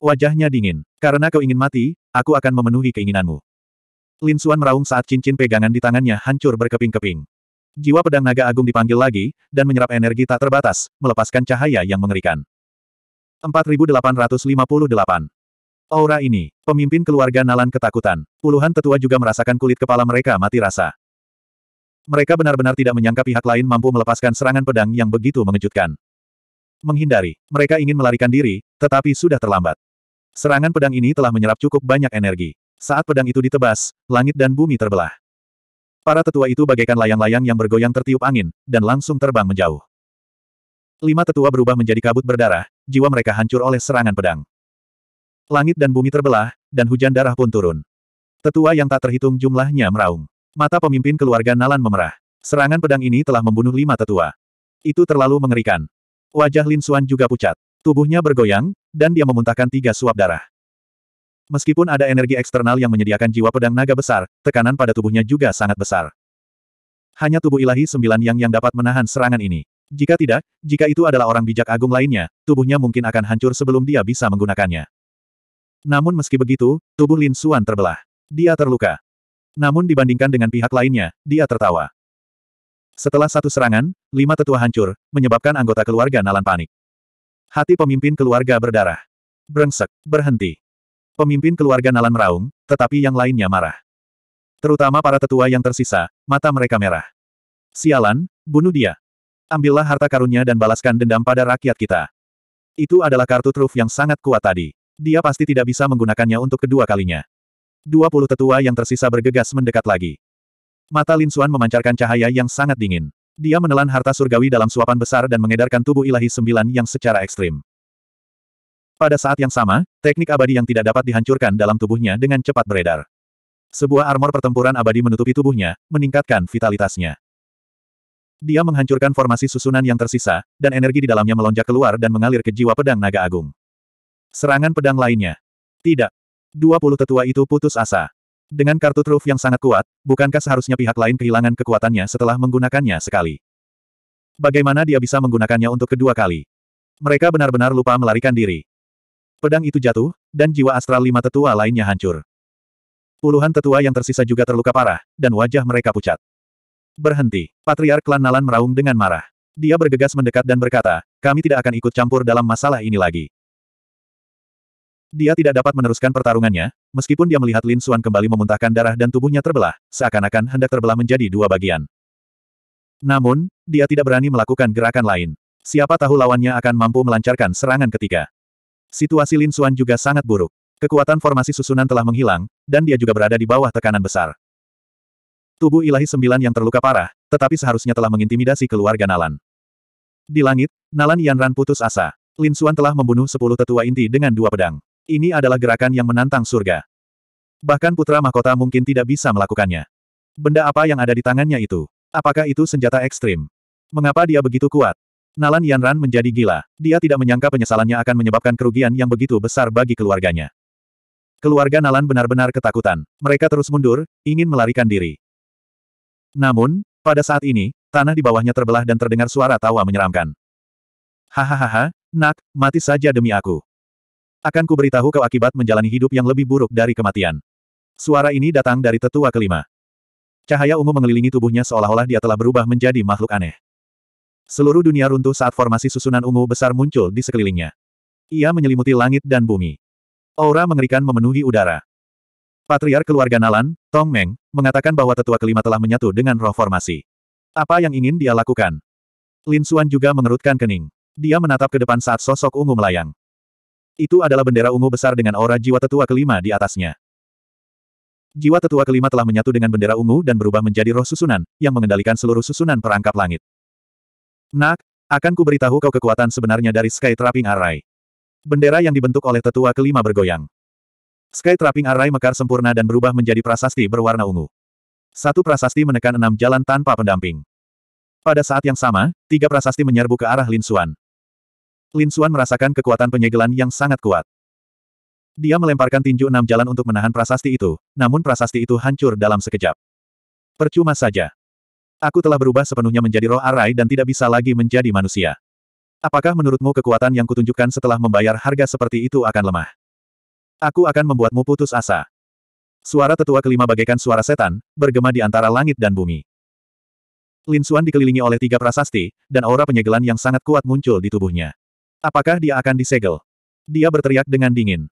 Wajahnya dingin. Karena kau ingin mati, aku akan memenuhi keinginanmu. Lin Xuan meraung saat cincin pegangan di tangannya hancur berkeping-keping. Jiwa pedang naga agung dipanggil lagi, dan menyerap energi tak terbatas, melepaskan cahaya yang mengerikan. 4858 Aura ini, pemimpin keluarga Nalan ketakutan. Puluhan tetua juga merasakan kulit kepala mereka mati rasa. Mereka benar-benar tidak menyangka pihak lain mampu melepaskan serangan pedang yang begitu mengejutkan. Menghindari, mereka ingin melarikan diri, tetapi sudah terlambat. Serangan pedang ini telah menyerap cukup banyak energi. Saat pedang itu ditebas, langit dan bumi terbelah. Para tetua itu bagaikan layang-layang yang bergoyang tertiup angin, dan langsung terbang menjauh. Lima tetua berubah menjadi kabut berdarah, jiwa mereka hancur oleh serangan pedang. Langit dan bumi terbelah, dan hujan darah pun turun. Tetua yang tak terhitung jumlahnya meraung. Mata pemimpin keluarga Nalan memerah. Serangan pedang ini telah membunuh lima tetua. Itu terlalu mengerikan. Wajah Lin Xuan juga pucat. Tubuhnya bergoyang, dan dia memuntahkan tiga suap darah. Meskipun ada energi eksternal yang menyediakan jiwa pedang naga besar, tekanan pada tubuhnya juga sangat besar. Hanya tubuh ilahi sembilan yang yang dapat menahan serangan ini. Jika tidak, jika itu adalah orang bijak agung lainnya, tubuhnya mungkin akan hancur sebelum dia bisa menggunakannya. Namun meski begitu, tubuh Lin Xuan terbelah. Dia terluka. Namun dibandingkan dengan pihak lainnya, dia tertawa. Setelah satu serangan, lima tetua hancur, menyebabkan anggota keluarga Nalan panik. Hati pemimpin keluarga berdarah. Brengsek, berhenti. Pemimpin keluarga Nalan meraung, tetapi yang lainnya marah. Terutama para tetua yang tersisa, mata mereka merah. Sialan, bunuh dia. Ambillah harta karunnya dan balaskan dendam pada rakyat kita. Itu adalah kartu truf yang sangat kuat tadi. Dia pasti tidak bisa menggunakannya untuk kedua kalinya. Dua puluh tetua yang tersisa bergegas mendekat lagi. Mata Lin Xuan memancarkan cahaya yang sangat dingin. Dia menelan harta surgawi dalam suapan besar dan mengedarkan tubuh ilahi sembilan yang secara ekstrim. Pada saat yang sama, teknik abadi yang tidak dapat dihancurkan dalam tubuhnya dengan cepat beredar. Sebuah armor pertempuran abadi menutupi tubuhnya, meningkatkan vitalitasnya. Dia menghancurkan formasi susunan yang tersisa, dan energi di dalamnya melonjak keluar dan mengalir ke jiwa pedang naga agung. Serangan pedang lainnya. Tidak. Dua puluh tetua itu putus asa. Dengan kartu truf yang sangat kuat, bukankah seharusnya pihak lain kehilangan kekuatannya setelah menggunakannya sekali? Bagaimana dia bisa menggunakannya untuk kedua kali? Mereka benar-benar lupa melarikan diri. Pedang itu jatuh, dan jiwa astral lima tetua lainnya hancur. Puluhan tetua yang tersisa juga terluka parah, dan wajah mereka pucat. Berhenti. Patriark klan Nalan meraung dengan marah. Dia bergegas mendekat dan berkata, kami tidak akan ikut campur dalam masalah ini lagi. Dia tidak dapat meneruskan pertarungannya, meskipun dia melihat Lin Xuan kembali memuntahkan darah dan tubuhnya terbelah, seakan-akan hendak terbelah menjadi dua bagian. Namun, dia tidak berani melakukan gerakan lain. Siapa tahu lawannya akan mampu melancarkan serangan ketiga. Situasi Lin Xuan juga sangat buruk. Kekuatan formasi susunan telah menghilang, dan dia juga berada di bawah tekanan besar. Tubuh ilahi sembilan yang terluka parah, tetapi seharusnya telah mengintimidasi keluarga Nalan. Di langit, Nalan Yanran putus asa. Lin Xuan telah membunuh sepuluh tetua inti dengan dua pedang. Ini adalah gerakan yang menantang surga. Bahkan putra mahkota mungkin tidak bisa melakukannya. Benda apa yang ada di tangannya itu? Apakah itu senjata ekstrim? Mengapa dia begitu kuat? Nalan Yanran menjadi gila. Dia tidak menyangka penyesalannya akan menyebabkan kerugian yang begitu besar bagi keluarganya. Keluarga Nalan benar-benar ketakutan. Mereka terus mundur, ingin melarikan diri. Namun, pada saat ini, tanah di bawahnya terbelah dan terdengar suara tawa menyeramkan. Hahaha, nak, mati saja demi aku. Akan kuberitahu kau akibat menjalani hidup yang lebih buruk dari kematian. Suara ini datang dari tetua kelima. Cahaya ungu mengelilingi tubuhnya seolah-olah dia telah berubah menjadi makhluk aneh. Seluruh dunia runtuh saat formasi susunan ungu besar muncul di sekelilingnya. Ia menyelimuti langit dan bumi. Aura mengerikan memenuhi udara. Patriar keluarga Nalan, Tong Meng, mengatakan bahwa tetua kelima telah menyatu dengan roh formasi. Apa yang ingin dia lakukan? Lin Xuan juga mengerutkan kening. Dia menatap ke depan saat sosok ungu melayang. Itu adalah bendera ungu besar dengan aura jiwa tetua kelima di atasnya. Jiwa tetua kelima telah menyatu dengan bendera ungu dan berubah menjadi roh susunan, yang mengendalikan seluruh susunan perangkap langit. Nak, akan kuberitahu kau kekuatan sebenarnya dari Sky Trapping Array. Bendera yang dibentuk oleh tetua kelima bergoyang. Sky Trapping Array mekar sempurna dan berubah menjadi prasasti berwarna ungu. Satu prasasti menekan enam jalan tanpa pendamping. Pada saat yang sama, tiga prasasti menyerbu ke arah Lin Xuan. Lin Xuan merasakan kekuatan penyegelan yang sangat kuat. Dia melemparkan tinju enam jalan untuk menahan prasasti itu, namun prasasti itu hancur dalam sekejap. Percuma saja. Aku telah berubah sepenuhnya menjadi roh arai dan tidak bisa lagi menjadi manusia. Apakah menurutmu kekuatan yang kutunjukkan setelah membayar harga seperti itu akan lemah? Aku akan membuatmu putus asa. Suara tetua kelima bagaikan suara setan, bergema di antara langit dan bumi. Lin Xuan dikelilingi oleh tiga prasasti, dan aura penyegelan yang sangat kuat muncul di tubuhnya. Apakah dia akan disegel? Dia berteriak dengan dingin.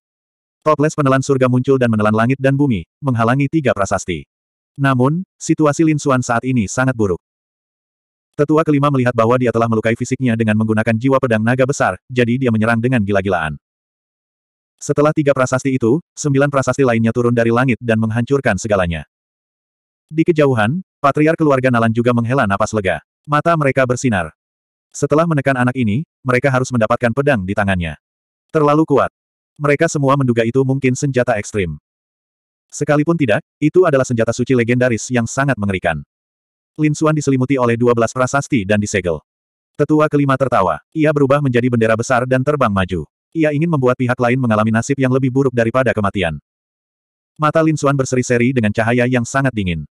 Toples penelan surga muncul dan menelan langit dan bumi, menghalangi tiga prasasti. Namun, situasi Lin Xuan saat ini sangat buruk. Tetua kelima melihat bahwa dia telah melukai fisiknya dengan menggunakan jiwa pedang naga besar, jadi dia menyerang dengan gila-gilaan. Setelah tiga prasasti itu, sembilan prasasti lainnya turun dari langit dan menghancurkan segalanya. Di kejauhan, patriar keluarga Nalan juga menghela napas lega. Mata mereka bersinar. Setelah menekan anak ini, mereka harus mendapatkan pedang di tangannya. Terlalu kuat. Mereka semua menduga itu mungkin senjata ekstrim. Sekalipun tidak, itu adalah senjata suci legendaris yang sangat mengerikan. Lin Xuan diselimuti oleh 12 prasasti dan disegel. Tetua kelima tertawa. Ia berubah menjadi bendera besar dan terbang maju. Ia ingin membuat pihak lain mengalami nasib yang lebih buruk daripada kematian. Mata Lin Xuan berseri-seri dengan cahaya yang sangat dingin.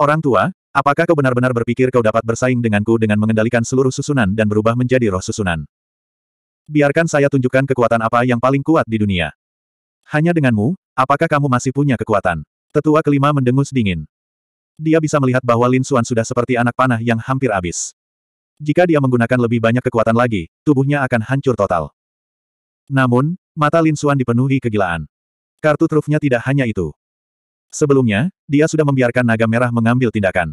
Orang tua, apakah kau benar-benar berpikir kau dapat bersaing denganku dengan mengendalikan seluruh susunan dan berubah menjadi roh susunan? Biarkan saya tunjukkan kekuatan apa yang paling kuat di dunia. Hanya denganmu, apakah kamu masih punya kekuatan? Tetua kelima mendengus dingin. Dia bisa melihat bahwa Lin Xuan sudah seperti anak panah yang hampir habis. Jika dia menggunakan lebih banyak kekuatan lagi, tubuhnya akan hancur total. Namun, mata Lin Xuan dipenuhi kegilaan. Kartu trufnya tidak hanya itu. Sebelumnya, dia sudah membiarkan naga merah mengambil tindakan.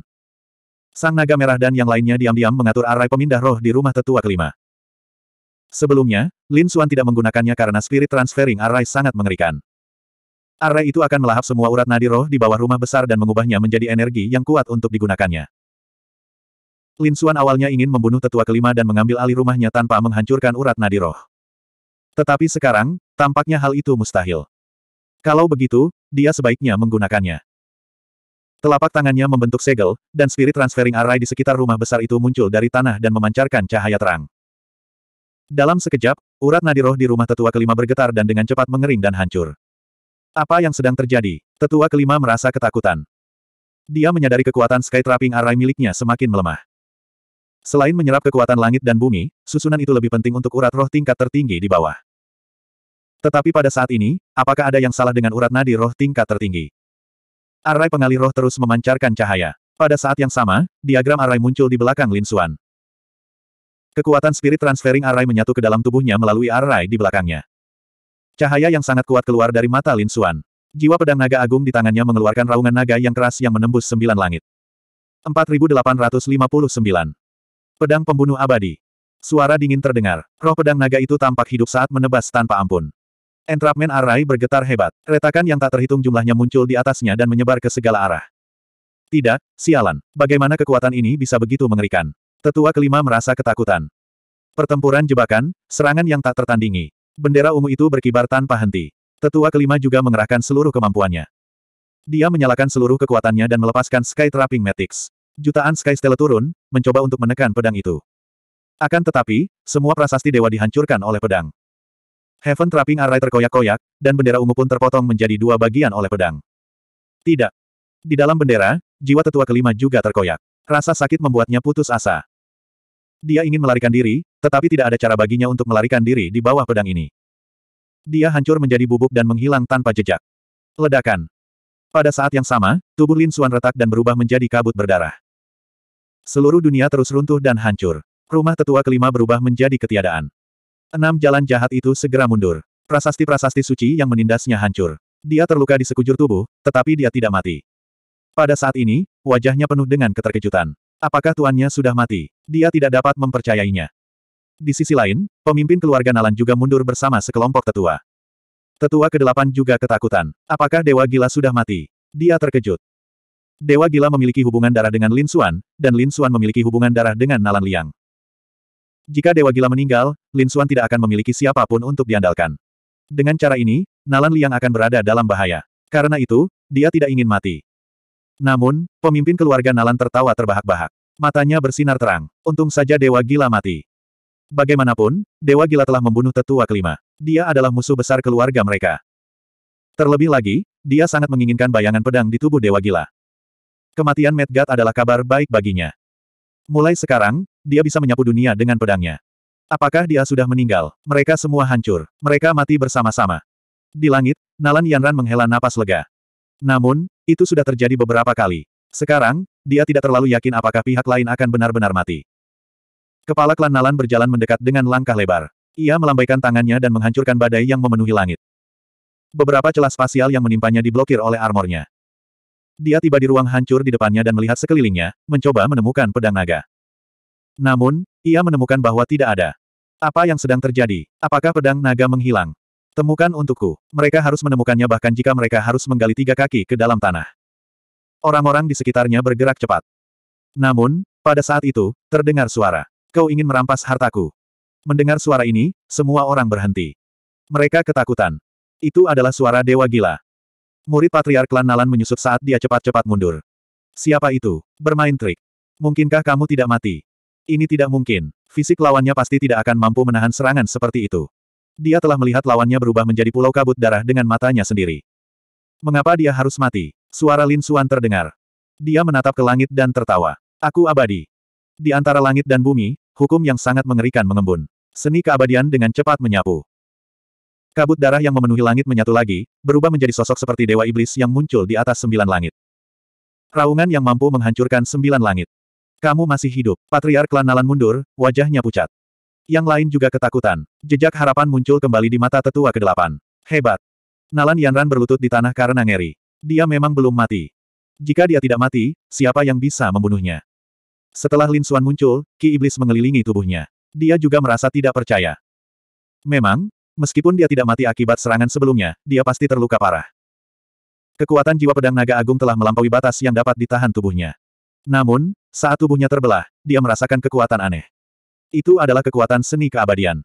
Sang naga merah dan yang lainnya diam-diam mengatur arai pemindah roh di rumah tetua kelima. Sebelumnya, Lin Xuan tidak menggunakannya karena spirit transferring array sangat mengerikan. Array itu akan melahap semua urat nadi roh di bawah rumah besar dan mengubahnya menjadi energi yang kuat untuk digunakannya. Lin Xuan awalnya ingin membunuh tetua kelima dan mengambil alih rumahnya tanpa menghancurkan urat nadi roh. Tetapi sekarang, tampaknya hal itu mustahil. Kalau begitu, dia sebaiknya menggunakannya. Telapak tangannya membentuk segel, dan spirit transferring array di sekitar rumah besar itu muncul dari tanah dan memancarkan cahaya terang. Dalam sekejap, urat nadi roh di rumah tetua kelima bergetar dan dengan cepat mengering dan hancur. Apa yang sedang terjadi? Tetua kelima merasa ketakutan. Dia menyadari kekuatan Sky Trapping Array miliknya semakin melemah. Selain menyerap kekuatan langit dan bumi, susunan itu lebih penting untuk urat roh tingkat tertinggi di bawah. Tetapi pada saat ini, apakah ada yang salah dengan urat nadi roh tingkat tertinggi? Array pengalih roh terus memancarkan cahaya. Pada saat yang sama, diagram array muncul di belakang Lin Xuan. Kekuatan spirit transferring array menyatu ke dalam tubuhnya melalui array di belakangnya. Cahaya yang sangat kuat keluar dari mata Lin Xuan. Jiwa pedang naga agung di tangannya mengeluarkan raungan naga yang keras yang menembus sembilan langit. 4859. Pedang pembunuh abadi. Suara dingin terdengar. Roh pedang naga itu tampak hidup saat menebas tanpa ampun. Entrapment Array bergetar hebat. Retakan yang tak terhitung jumlahnya muncul di atasnya dan menyebar ke segala arah. Tidak, sialan. Bagaimana kekuatan ini bisa begitu mengerikan? Tetua kelima merasa ketakutan. Pertempuran jebakan, serangan yang tak tertandingi. Bendera ungu itu berkibar tanpa henti. Tetua kelima juga mengerahkan seluruh kemampuannya. Dia menyalakan seluruh kekuatannya dan melepaskan Sky Trapping Matix. Jutaan Sky Stella turun, mencoba untuk menekan pedang itu. Akan tetapi, semua prasasti dewa dihancurkan oleh pedang. Heaven Trapping Array terkoyak-koyak, dan bendera ungu pun terpotong menjadi dua bagian oleh pedang. Tidak. Di dalam bendera, jiwa tetua kelima juga terkoyak. Rasa sakit membuatnya putus asa. Dia ingin melarikan diri, tetapi tidak ada cara baginya untuk melarikan diri di bawah pedang ini. Dia hancur menjadi bubuk dan menghilang tanpa jejak. Ledakan. Pada saat yang sama, tubuh Lin Xuan retak dan berubah menjadi kabut berdarah. Seluruh dunia terus runtuh dan hancur. Rumah tetua kelima berubah menjadi ketiadaan. Enam jalan jahat itu segera mundur. Prasasti-prasasti suci yang menindasnya hancur. Dia terluka di sekujur tubuh, tetapi dia tidak mati. Pada saat ini, wajahnya penuh dengan keterkejutan. Apakah tuannya sudah mati? Dia tidak dapat mempercayainya. Di sisi lain, pemimpin keluarga Nalan juga mundur bersama sekelompok tetua. Tetua kedelapan juga ketakutan. Apakah Dewa Gila sudah mati? Dia terkejut. Dewa Gila memiliki hubungan darah dengan Lin Xuan, dan Lin Xuan memiliki hubungan darah dengan Nalan Liang. Jika Dewa Gila meninggal, Lin Xuan tidak akan memiliki siapa pun untuk diandalkan. Dengan cara ini, Nalan Liang akan berada dalam bahaya. Karena itu, dia tidak ingin mati. Namun, pemimpin keluarga Nalan tertawa terbahak-bahak. Matanya bersinar terang. Untung saja Dewa Gila mati. Bagaimanapun, Dewa Gila telah membunuh tetua kelima. Dia adalah musuh besar keluarga mereka. Terlebih lagi, dia sangat menginginkan bayangan pedang di tubuh Dewa Gila. Kematian Medgat adalah kabar baik baginya. Mulai sekarang, dia bisa menyapu dunia dengan pedangnya. Apakah dia sudah meninggal? Mereka semua hancur. Mereka mati bersama-sama. Di langit, Nalan Yanran menghela napas lega. Namun, itu sudah terjadi beberapa kali. Sekarang, dia tidak terlalu yakin apakah pihak lain akan benar-benar mati. Kepala klan Nalan berjalan mendekat dengan langkah lebar. Ia melambaikan tangannya dan menghancurkan badai yang memenuhi langit. Beberapa celah spasial yang menimpanya diblokir oleh armornya. Dia tiba di ruang hancur di depannya dan melihat sekelilingnya, mencoba menemukan pedang naga. Namun, ia menemukan bahwa tidak ada. Apa yang sedang terjadi? Apakah pedang naga menghilang? Temukan untukku. Mereka harus menemukannya bahkan jika mereka harus menggali tiga kaki ke dalam tanah. Orang-orang di sekitarnya bergerak cepat. Namun, pada saat itu, terdengar suara. Kau ingin merampas hartaku. Mendengar suara ini, semua orang berhenti. Mereka ketakutan. Itu adalah suara Dewa Gila. Murid Patriark Klan Nalan menyusut saat dia cepat-cepat mundur. Siapa itu? Bermain trik. Mungkinkah kamu tidak mati? Ini tidak mungkin. Fisik lawannya pasti tidak akan mampu menahan serangan seperti itu. Dia telah melihat lawannya berubah menjadi pulau kabut darah dengan matanya sendiri. Mengapa dia harus mati? Suara Lin Xuan terdengar. Dia menatap ke langit dan tertawa. Aku abadi. Di antara langit dan bumi, hukum yang sangat mengerikan mengembun. Seni keabadian dengan cepat menyapu. Kabut darah yang memenuhi langit menyatu lagi, berubah menjadi sosok seperti Dewa Iblis yang muncul di atas sembilan langit. Raungan yang mampu menghancurkan sembilan langit. Kamu masih hidup. Patriark klan Nalan mundur, wajahnya pucat. Yang lain juga ketakutan. Jejak harapan muncul kembali di mata tetua kedelapan. Hebat. Nalan Yanran berlutut di tanah karena ngeri. Dia memang belum mati. Jika dia tidak mati, siapa yang bisa membunuhnya? Setelah Lin Xuan muncul, Ki Iblis mengelilingi tubuhnya. Dia juga merasa tidak percaya. Memang, meskipun dia tidak mati akibat serangan sebelumnya, dia pasti terluka parah. Kekuatan jiwa pedang naga agung telah melampaui batas yang dapat ditahan tubuhnya. Namun, saat tubuhnya terbelah, dia merasakan kekuatan aneh. Itu adalah kekuatan seni keabadian.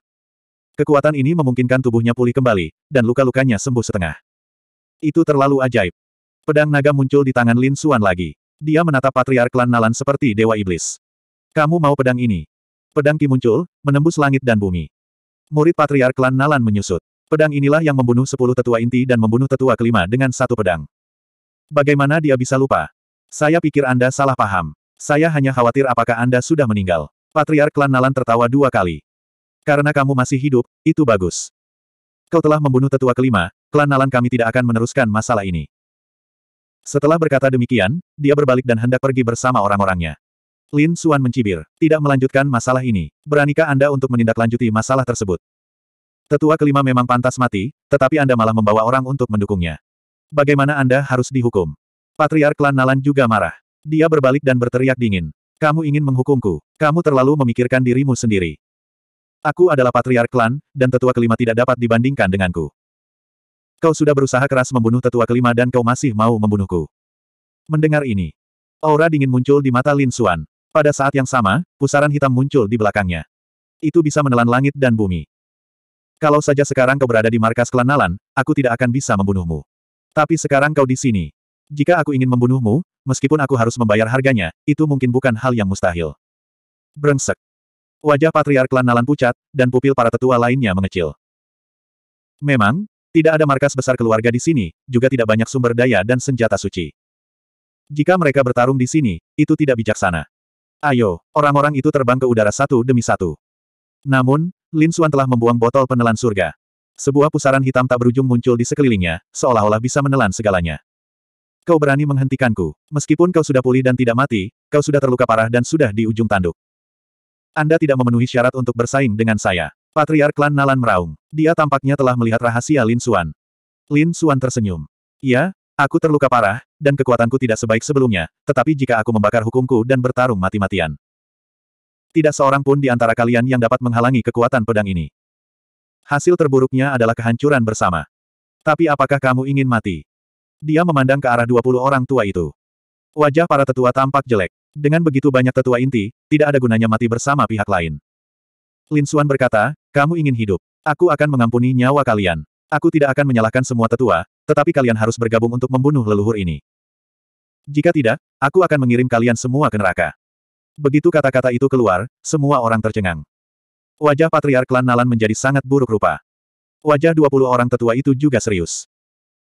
Kekuatan ini memungkinkan tubuhnya pulih kembali, dan luka-lukanya sembuh setengah. Itu terlalu ajaib. Pedang naga muncul di tangan Lin Xuan lagi. Dia menatap patriark klan Nalan seperti dewa iblis. Kamu mau pedang ini? Pedang Ki muncul, menembus langit dan bumi. Murid patriark klan Nalan menyusut. Pedang inilah yang membunuh sepuluh tetua inti dan membunuh tetua kelima dengan satu pedang. Bagaimana dia bisa lupa? Saya pikir Anda salah paham. Saya hanya khawatir apakah Anda sudah meninggal. Patriark klan Nalan tertawa dua kali. Karena kamu masih hidup, itu bagus. Kau telah membunuh tetua kelima, klan Nalan kami tidak akan meneruskan masalah ini. Setelah berkata demikian, dia berbalik dan hendak pergi bersama orang-orangnya. Lin Xuan mencibir, tidak melanjutkan masalah ini. Beranikah Anda untuk menindaklanjuti masalah tersebut? Tetua kelima memang pantas mati, tetapi Anda malah membawa orang untuk mendukungnya. Bagaimana Anda harus dihukum? Patriark klan Nalan juga marah. Dia berbalik dan berteriak dingin. Kamu ingin menghukumku. Kamu terlalu memikirkan dirimu sendiri. Aku adalah patriark klan, dan tetua kelima tidak dapat dibandingkan denganku. Kau sudah berusaha keras membunuh tetua kelima dan kau masih mau membunuhku. Mendengar ini, aura dingin muncul di mata Lin Xuan. Pada saat yang sama, pusaran hitam muncul di belakangnya. Itu bisa menelan langit dan bumi. Kalau saja sekarang kau berada di markas klan Nalan, aku tidak akan bisa membunuhmu. Tapi sekarang kau di sini. Jika aku ingin membunuhmu, meskipun aku harus membayar harganya, itu mungkin bukan hal yang mustahil. Brengsek. Wajah patriark klan Nalan pucat, dan pupil para tetua lainnya mengecil. Memang, tidak ada markas besar keluarga di sini, juga tidak banyak sumber daya dan senjata suci. Jika mereka bertarung di sini, itu tidak bijaksana. Ayo, orang-orang itu terbang ke udara satu demi satu. Namun, Lin Xuan telah membuang botol penelan surga. Sebuah pusaran hitam tak berujung muncul di sekelilingnya, seolah-olah bisa menelan segalanya. Kau berani menghentikanku. Meskipun kau sudah pulih dan tidak mati, kau sudah terluka parah dan sudah di ujung tanduk. Anda tidak memenuhi syarat untuk bersaing dengan saya. Patriark klan Nalan meraung. Dia tampaknya telah melihat rahasia Lin Xuan. Lin Xuan tersenyum. Iya, aku terluka parah, dan kekuatanku tidak sebaik sebelumnya, tetapi jika aku membakar hukumku dan bertarung mati-matian. Tidak seorang pun di antara kalian yang dapat menghalangi kekuatan pedang ini. Hasil terburuknya adalah kehancuran bersama. Tapi apakah kamu ingin mati? Dia memandang ke arah 20 orang tua itu. Wajah para tetua tampak jelek. Dengan begitu banyak tetua inti, tidak ada gunanya mati bersama pihak lain. Lin Xuan berkata, kamu ingin hidup. Aku akan mengampuni nyawa kalian. Aku tidak akan menyalahkan semua tetua, tetapi kalian harus bergabung untuk membunuh leluhur ini. Jika tidak, aku akan mengirim kalian semua ke neraka. Begitu kata-kata itu keluar, semua orang tercengang. Wajah Patriark Klan Nalan menjadi sangat buruk rupa. Wajah 20 orang tetua itu juga serius.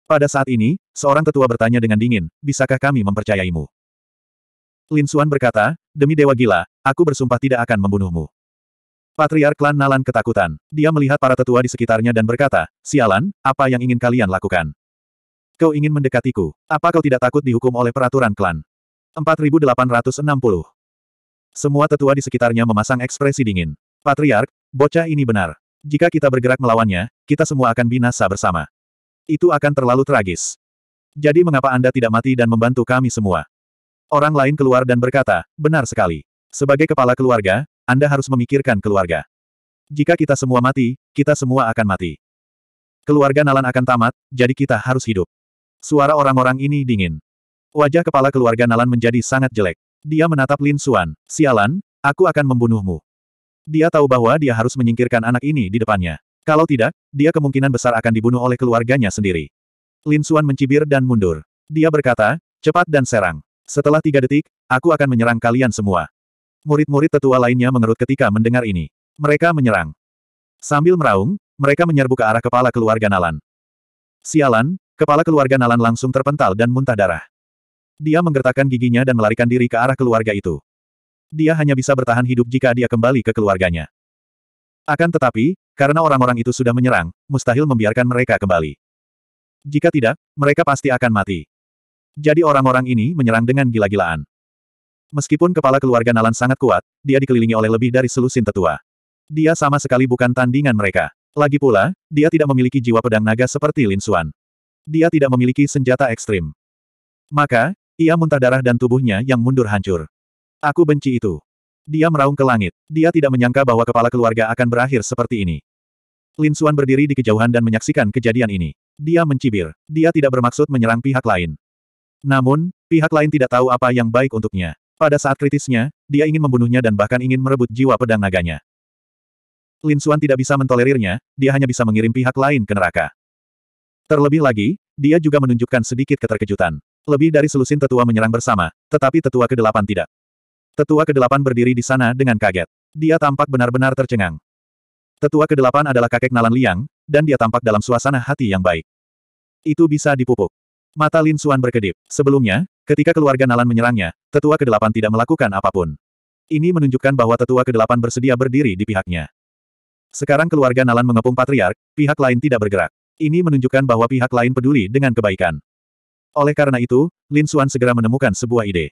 Pada saat ini, seorang tetua bertanya dengan dingin, bisakah kami mempercayaimu? Lin Xuan berkata, demi dewa gila, aku bersumpah tidak akan membunuhmu. Patriark klan Nalan ketakutan. Dia melihat para tetua di sekitarnya dan berkata, Sialan, apa yang ingin kalian lakukan? Kau ingin mendekatiku. Apa kau tidak takut dihukum oleh peraturan klan? 4860. Semua tetua di sekitarnya memasang ekspresi dingin. Patriark, bocah ini benar. Jika kita bergerak melawannya, kita semua akan binasa bersama. Itu akan terlalu tragis. Jadi mengapa Anda tidak mati dan membantu kami semua? Orang lain keluar dan berkata, benar sekali. Sebagai kepala keluarga, Anda harus memikirkan keluarga. Jika kita semua mati, kita semua akan mati. Keluarga Nalan akan tamat, jadi kita harus hidup. Suara orang-orang ini dingin. Wajah kepala keluarga Nalan menjadi sangat jelek. Dia menatap Lin Xuan. Sialan, aku akan membunuhmu. Dia tahu bahwa dia harus menyingkirkan anak ini di depannya. Kalau tidak, dia kemungkinan besar akan dibunuh oleh keluarganya sendiri. Lin Xuan mencibir dan mundur. Dia berkata, cepat dan serang. Setelah tiga detik, aku akan menyerang kalian semua. Murid-murid tetua lainnya mengerut ketika mendengar ini. Mereka menyerang. Sambil meraung, mereka menyerbu ke arah kepala keluarga Nalan. Sialan, kepala keluarga Nalan langsung terpental dan muntah darah. Dia menggertakkan giginya dan melarikan diri ke arah keluarga itu. Dia hanya bisa bertahan hidup jika dia kembali ke keluarganya. Akan tetapi, karena orang-orang itu sudah menyerang, mustahil membiarkan mereka kembali. Jika tidak, mereka pasti akan mati. Jadi orang-orang ini menyerang dengan gila-gilaan. Meskipun kepala keluarga Nalan sangat kuat, dia dikelilingi oleh lebih dari selusin tetua. Dia sama sekali bukan tandingan mereka. Lagi pula, dia tidak memiliki jiwa pedang naga seperti Lin Xuan. Dia tidak memiliki senjata ekstrim. Maka, ia muntah darah dan tubuhnya yang mundur hancur. Aku benci itu. Dia meraung ke langit. Dia tidak menyangka bahwa kepala keluarga akan berakhir seperti ini. Lin Xuan berdiri di kejauhan dan menyaksikan kejadian ini. Dia mencibir. Dia tidak bermaksud menyerang pihak lain. Namun, pihak lain tidak tahu apa yang baik untuknya. Pada saat kritisnya, dia ingin membunuhnya dan bahkan ingin merebut jiwa pedang naganya. Lin Xuan tidak bisa mentolerirnya, dia hanya bisa mengirim pihak lain ke neraka. Terlebih lagi, dia juga menunjukkan sedikit keterkejutan. Lebih dari selusin tetua menyerang bersama, tetapi tetua kedelapan tidak. Tetua kedelapan berdiri di sana dengan kaget. Dia tampak benar-benar tercengang. Tetua kedelapan adalah kakek Nalan Liang, dan dia tampak dalam suasana hati yang baik. Itu bisa dipupuk. Mata Lin Xuan berkedip. Sebelumnya, ketika keluarga Nalan menyerangnya, tetua kedelapan tidak melakukan apa pun. Ini menunjukkan bahwa tetua kedelapan bersedia berdiri di pihaknya. Sekarang keluarga Nalan mengepung patriark, pihak lain tidak bergerak. Ini menunjukkan bahwa pihak lain peduli dengan kebaikan. Oleh karena itu, Lin Xuan segera menemukan sebuah ide.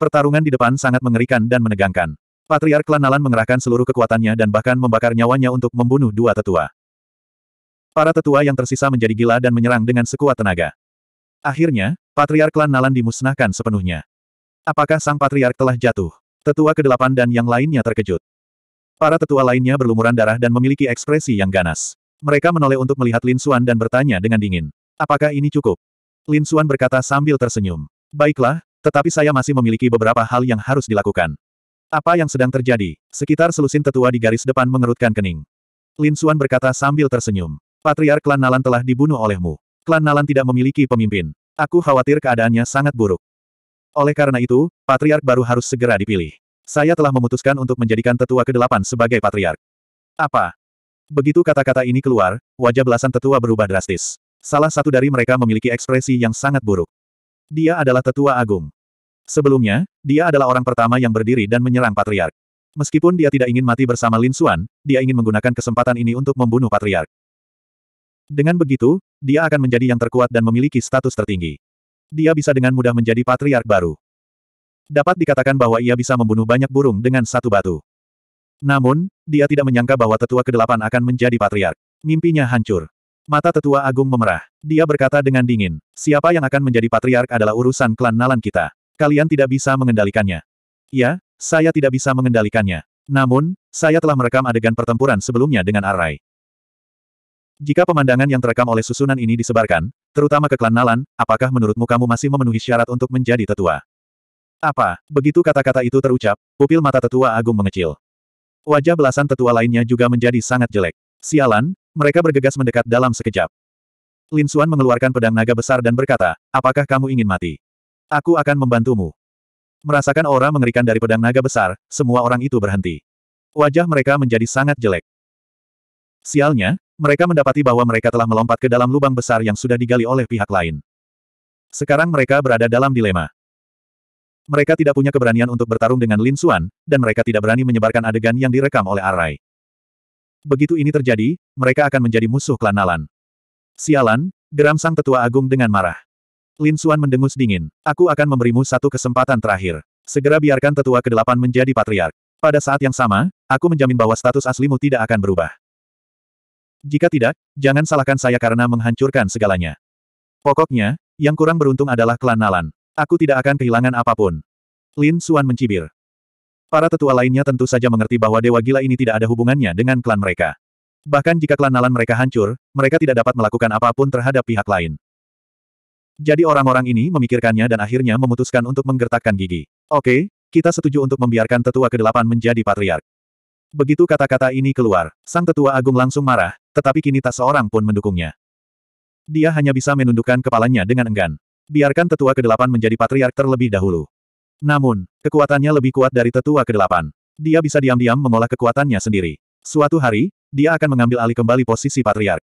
Pertarungan di depan sangat mengerikan dan menegangkan. Patriark klan Nalan mengerahkan seluruh kekuatannya dan bahkan membakar nyawanya untuk membunuh dua tetua. Para tetua yang tersisa menjadi gila dan menyerang dengan sekuat tenaga. Akhirnya, Patriark klan Nalan dimusnahkan sepenuhnya. Apakah sang Patriark telah jatuh? Tetua kedelapan dan yang lainnya terkejut. Para tetua lainnya berlumuran darah dan memiliki ekspresi yang ganas. Mereka menoleh untuk melihat Lin Xuan dan bertanya dengan dingin. Apakah ini cukup? Lin Xuan berkata sambil tersenyum. Baiklah, tetapi saya masih memiliki beberapa hal yang harus dilakukan. Apa yang sedang terjadi? Sekitar selusin tetua di garis depan mengerutkan kening. Lin Xuan berkata sambil tersenyum. Patriark klan Nalan telah dibunuh olehmu. Klan Nalan tidak memiliki pemimpin. Aku khawatir keadaannya sangat buruk. Oleh karena itu, Patriark baru harus segera dipilih. Saya telah memutuskan untuk menjadikan tetua ke-8 sebagai patriark. Apa? Begitu kata-kata ini keluar, wajah belasan tetua berubah drastis. Salah satu dari mereka memiliki ekspresi yang sangat buruk. Dia adalah tetua agung. Sebelumnya, dia adalah orang pertama yang berdiri dan menyerang patriark. Meskipun dia tidak ingin mati bersama Lin Xuan, dia ingin menggunakan kesempatan ini untuk membunuh patriark. Dengan begitu, dia akan menjadi yang terkuat dan memiliki status tertinggi. Dia bisa dengan mudah menjadi patriark baru. Dapat dikatakan bahwa ia bisa membunuh banyak burung dengan satu batu. Namun, dia tidak menyangka bahwa tetua ke-8 akan menjadi patriark. Mimpinya hancur. Mata tetua agung memerah. Dia berkata dengan dingin, siapa yang akan menjadi patriark adalah urusan klan Nalan kita. Kalian tidak bisa mengendalikannya. Ya, saya tidak bisa mengendalikannya. Namun, saya telah merekam adegan pertempuran sebelumnya dengan Arai. Jika pemandangan yang terekam oleh susunan ini disebarkan, terutama ke klan Nalan, apakah menurutmu kamu masih memenuhi syarat untuk menjadi tetua? Apa? Begitu kata-kata itu terucap, pupil mata tetua agung mengecil. Wajah belasan tetua lainnya juga menjadi sangat jelek. Sialan, mereka bergegas mendekat dalam sekejap. Lin Xuan mengeluarkan pedang naga besar dan berkata, apakah kamu ingin mati? Aku akan membantumu. Merasakan aura mengerikan dari pedang naga besar, semua orang itu berhenti. Wajah mereka menjadi sangat jelek. Sialnya, mereka mendapati bahwa mereka telah melompat ke dalam lubang besar yang sudah digali oleh pihak lain. Sekarang mereka berada dalam dilema. Mereka tidak punya keberanian untuk bertarung dengan Lin Xuan, dan mereka tidak berani menyebarkan adegan yang direkam oleh Arai. Begitu ini terjadi, mereka akan menjadi musuh klan Nalan. Sialan, geram sang tetua agung dengan marah. Lin Xuan mendengus dingin. Aku akan memberimu satu kesempatan terakhir. Segera biarkan tetua ke-8 menjadi patriark. Pada saat yang sama, aku menjamin bahwa status aslimu tidak akan berubah. Jika tidak, jangan salahkan saya karena menghancurkan segalanya. Pokoknya, yang kurang beruntung adalah klan Nalan. Aku tidak akan kehilangan apa pun. Lin Xuan mencibir. Para tetua lainnya tentu saja mengerti bahwa Dewa Gila ini tidak ada hubungannya dengan klan mereka. Bahkan jika klan Nalan mereka hancur, mereka tidak dapat melakukan apa pun terhadap pihak lain. Jadi orang-orang ini memikirkannya dan akhirnya memutuskan untuk menggertakkan gigi. Oke, kita setuju untuk membiarkan tetua ke-8 menjadi patriark. Begitu kata-kata ini keluar, sang tetua agung langsung marah, tetapi kini tak seorang pun mendukungnya. Dia hanya bisa menundukkan kepalanya dengan enggan. Biarkan tetua ke-8 menjadi patriark terlebih dahulu. Namun, kekuatannya lebih kuat dari tetua ke-8. Dia bisa diam-diam mengolah kekuatannya sendiri. Suatu hari, dia akan mengambil alih kembali posisi patriark.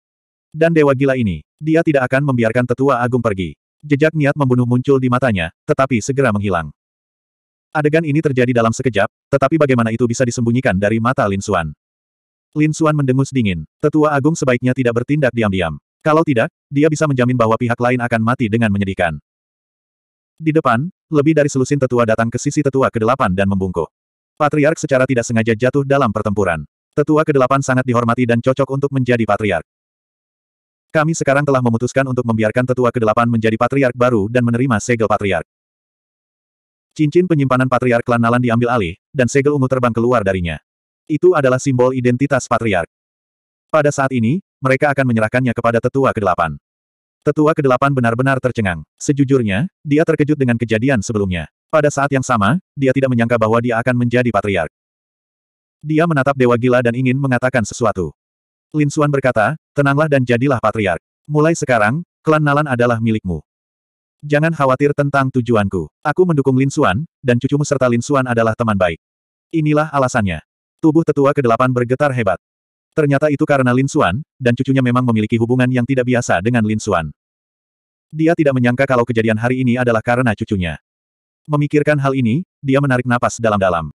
Dan dewa gila ini, dia tidak akan membiarkan tetua agung pergi. Jejak niat membunuh muncul di matanya, tetapi segera menghilang. Adegan ini terjadi dalam sekejap, tetapi bagaimana itu bisa disembunyikan dari mata Lin Xuan? Lin Xuan mendengus dingin. Tetua agung sebaiknya tidak bertindak diam-diam. Kalau tidak, dia bisa menjamin bahwa pihak lain akan mati dengan menyedihkan. Di depan, lebih dari selusin tetua datang ke sisi tetua ke-8 dan membungkuk. Patriark secara tidak sengaja jatuh dalam pertempuran. Tetua ke-8 sangat dihormati dan cocok untuk menjadi patriark. Kami sekarang telah memutuskan untuk membiarkan tetua ke-8 menjadi patriark baru dan menerima segel patriark. Cincin penyimpanan patriark klan Nalan diambil alih, dan segel ungu terbang keluar darinya. Itu adalah simbol identitas patriark. Pada saat ini, mereka akan menyerahkannya kepada tetua ke-8. Tetua ke-8 benar-benar tercengang. Sejujurnya, dia terkejut dengan kejadian sebelumnya. Pada saat yang sama, dia tidak menyangka bahwa dia akan menjadi patriark. Dia menatap Dewa Gila dan ingin mengatakan sesuatu. Lin Xuan berkata, tenanglah dan jadilah patriark. Mulai sekarang, klan Nalan adalah milikmu. Jangan khawatir tentang tujuanku. Aku mendukung Lin Xuan, dan cucumu serta Lin Xuan adalah teman baik. Inilah alasannya. Tubuh tetua ke-8 bergetar hebat. Ternyata itu karena Lin Xuan, dan cucunya memang memiliki hubungan yang tidak biasa dengan Lin Xuan. Dia tidak menyangka kalau kejadian hari ini adalah karena cucunya. Memikirkan hal ini, dia menarik napas dalam-dalam.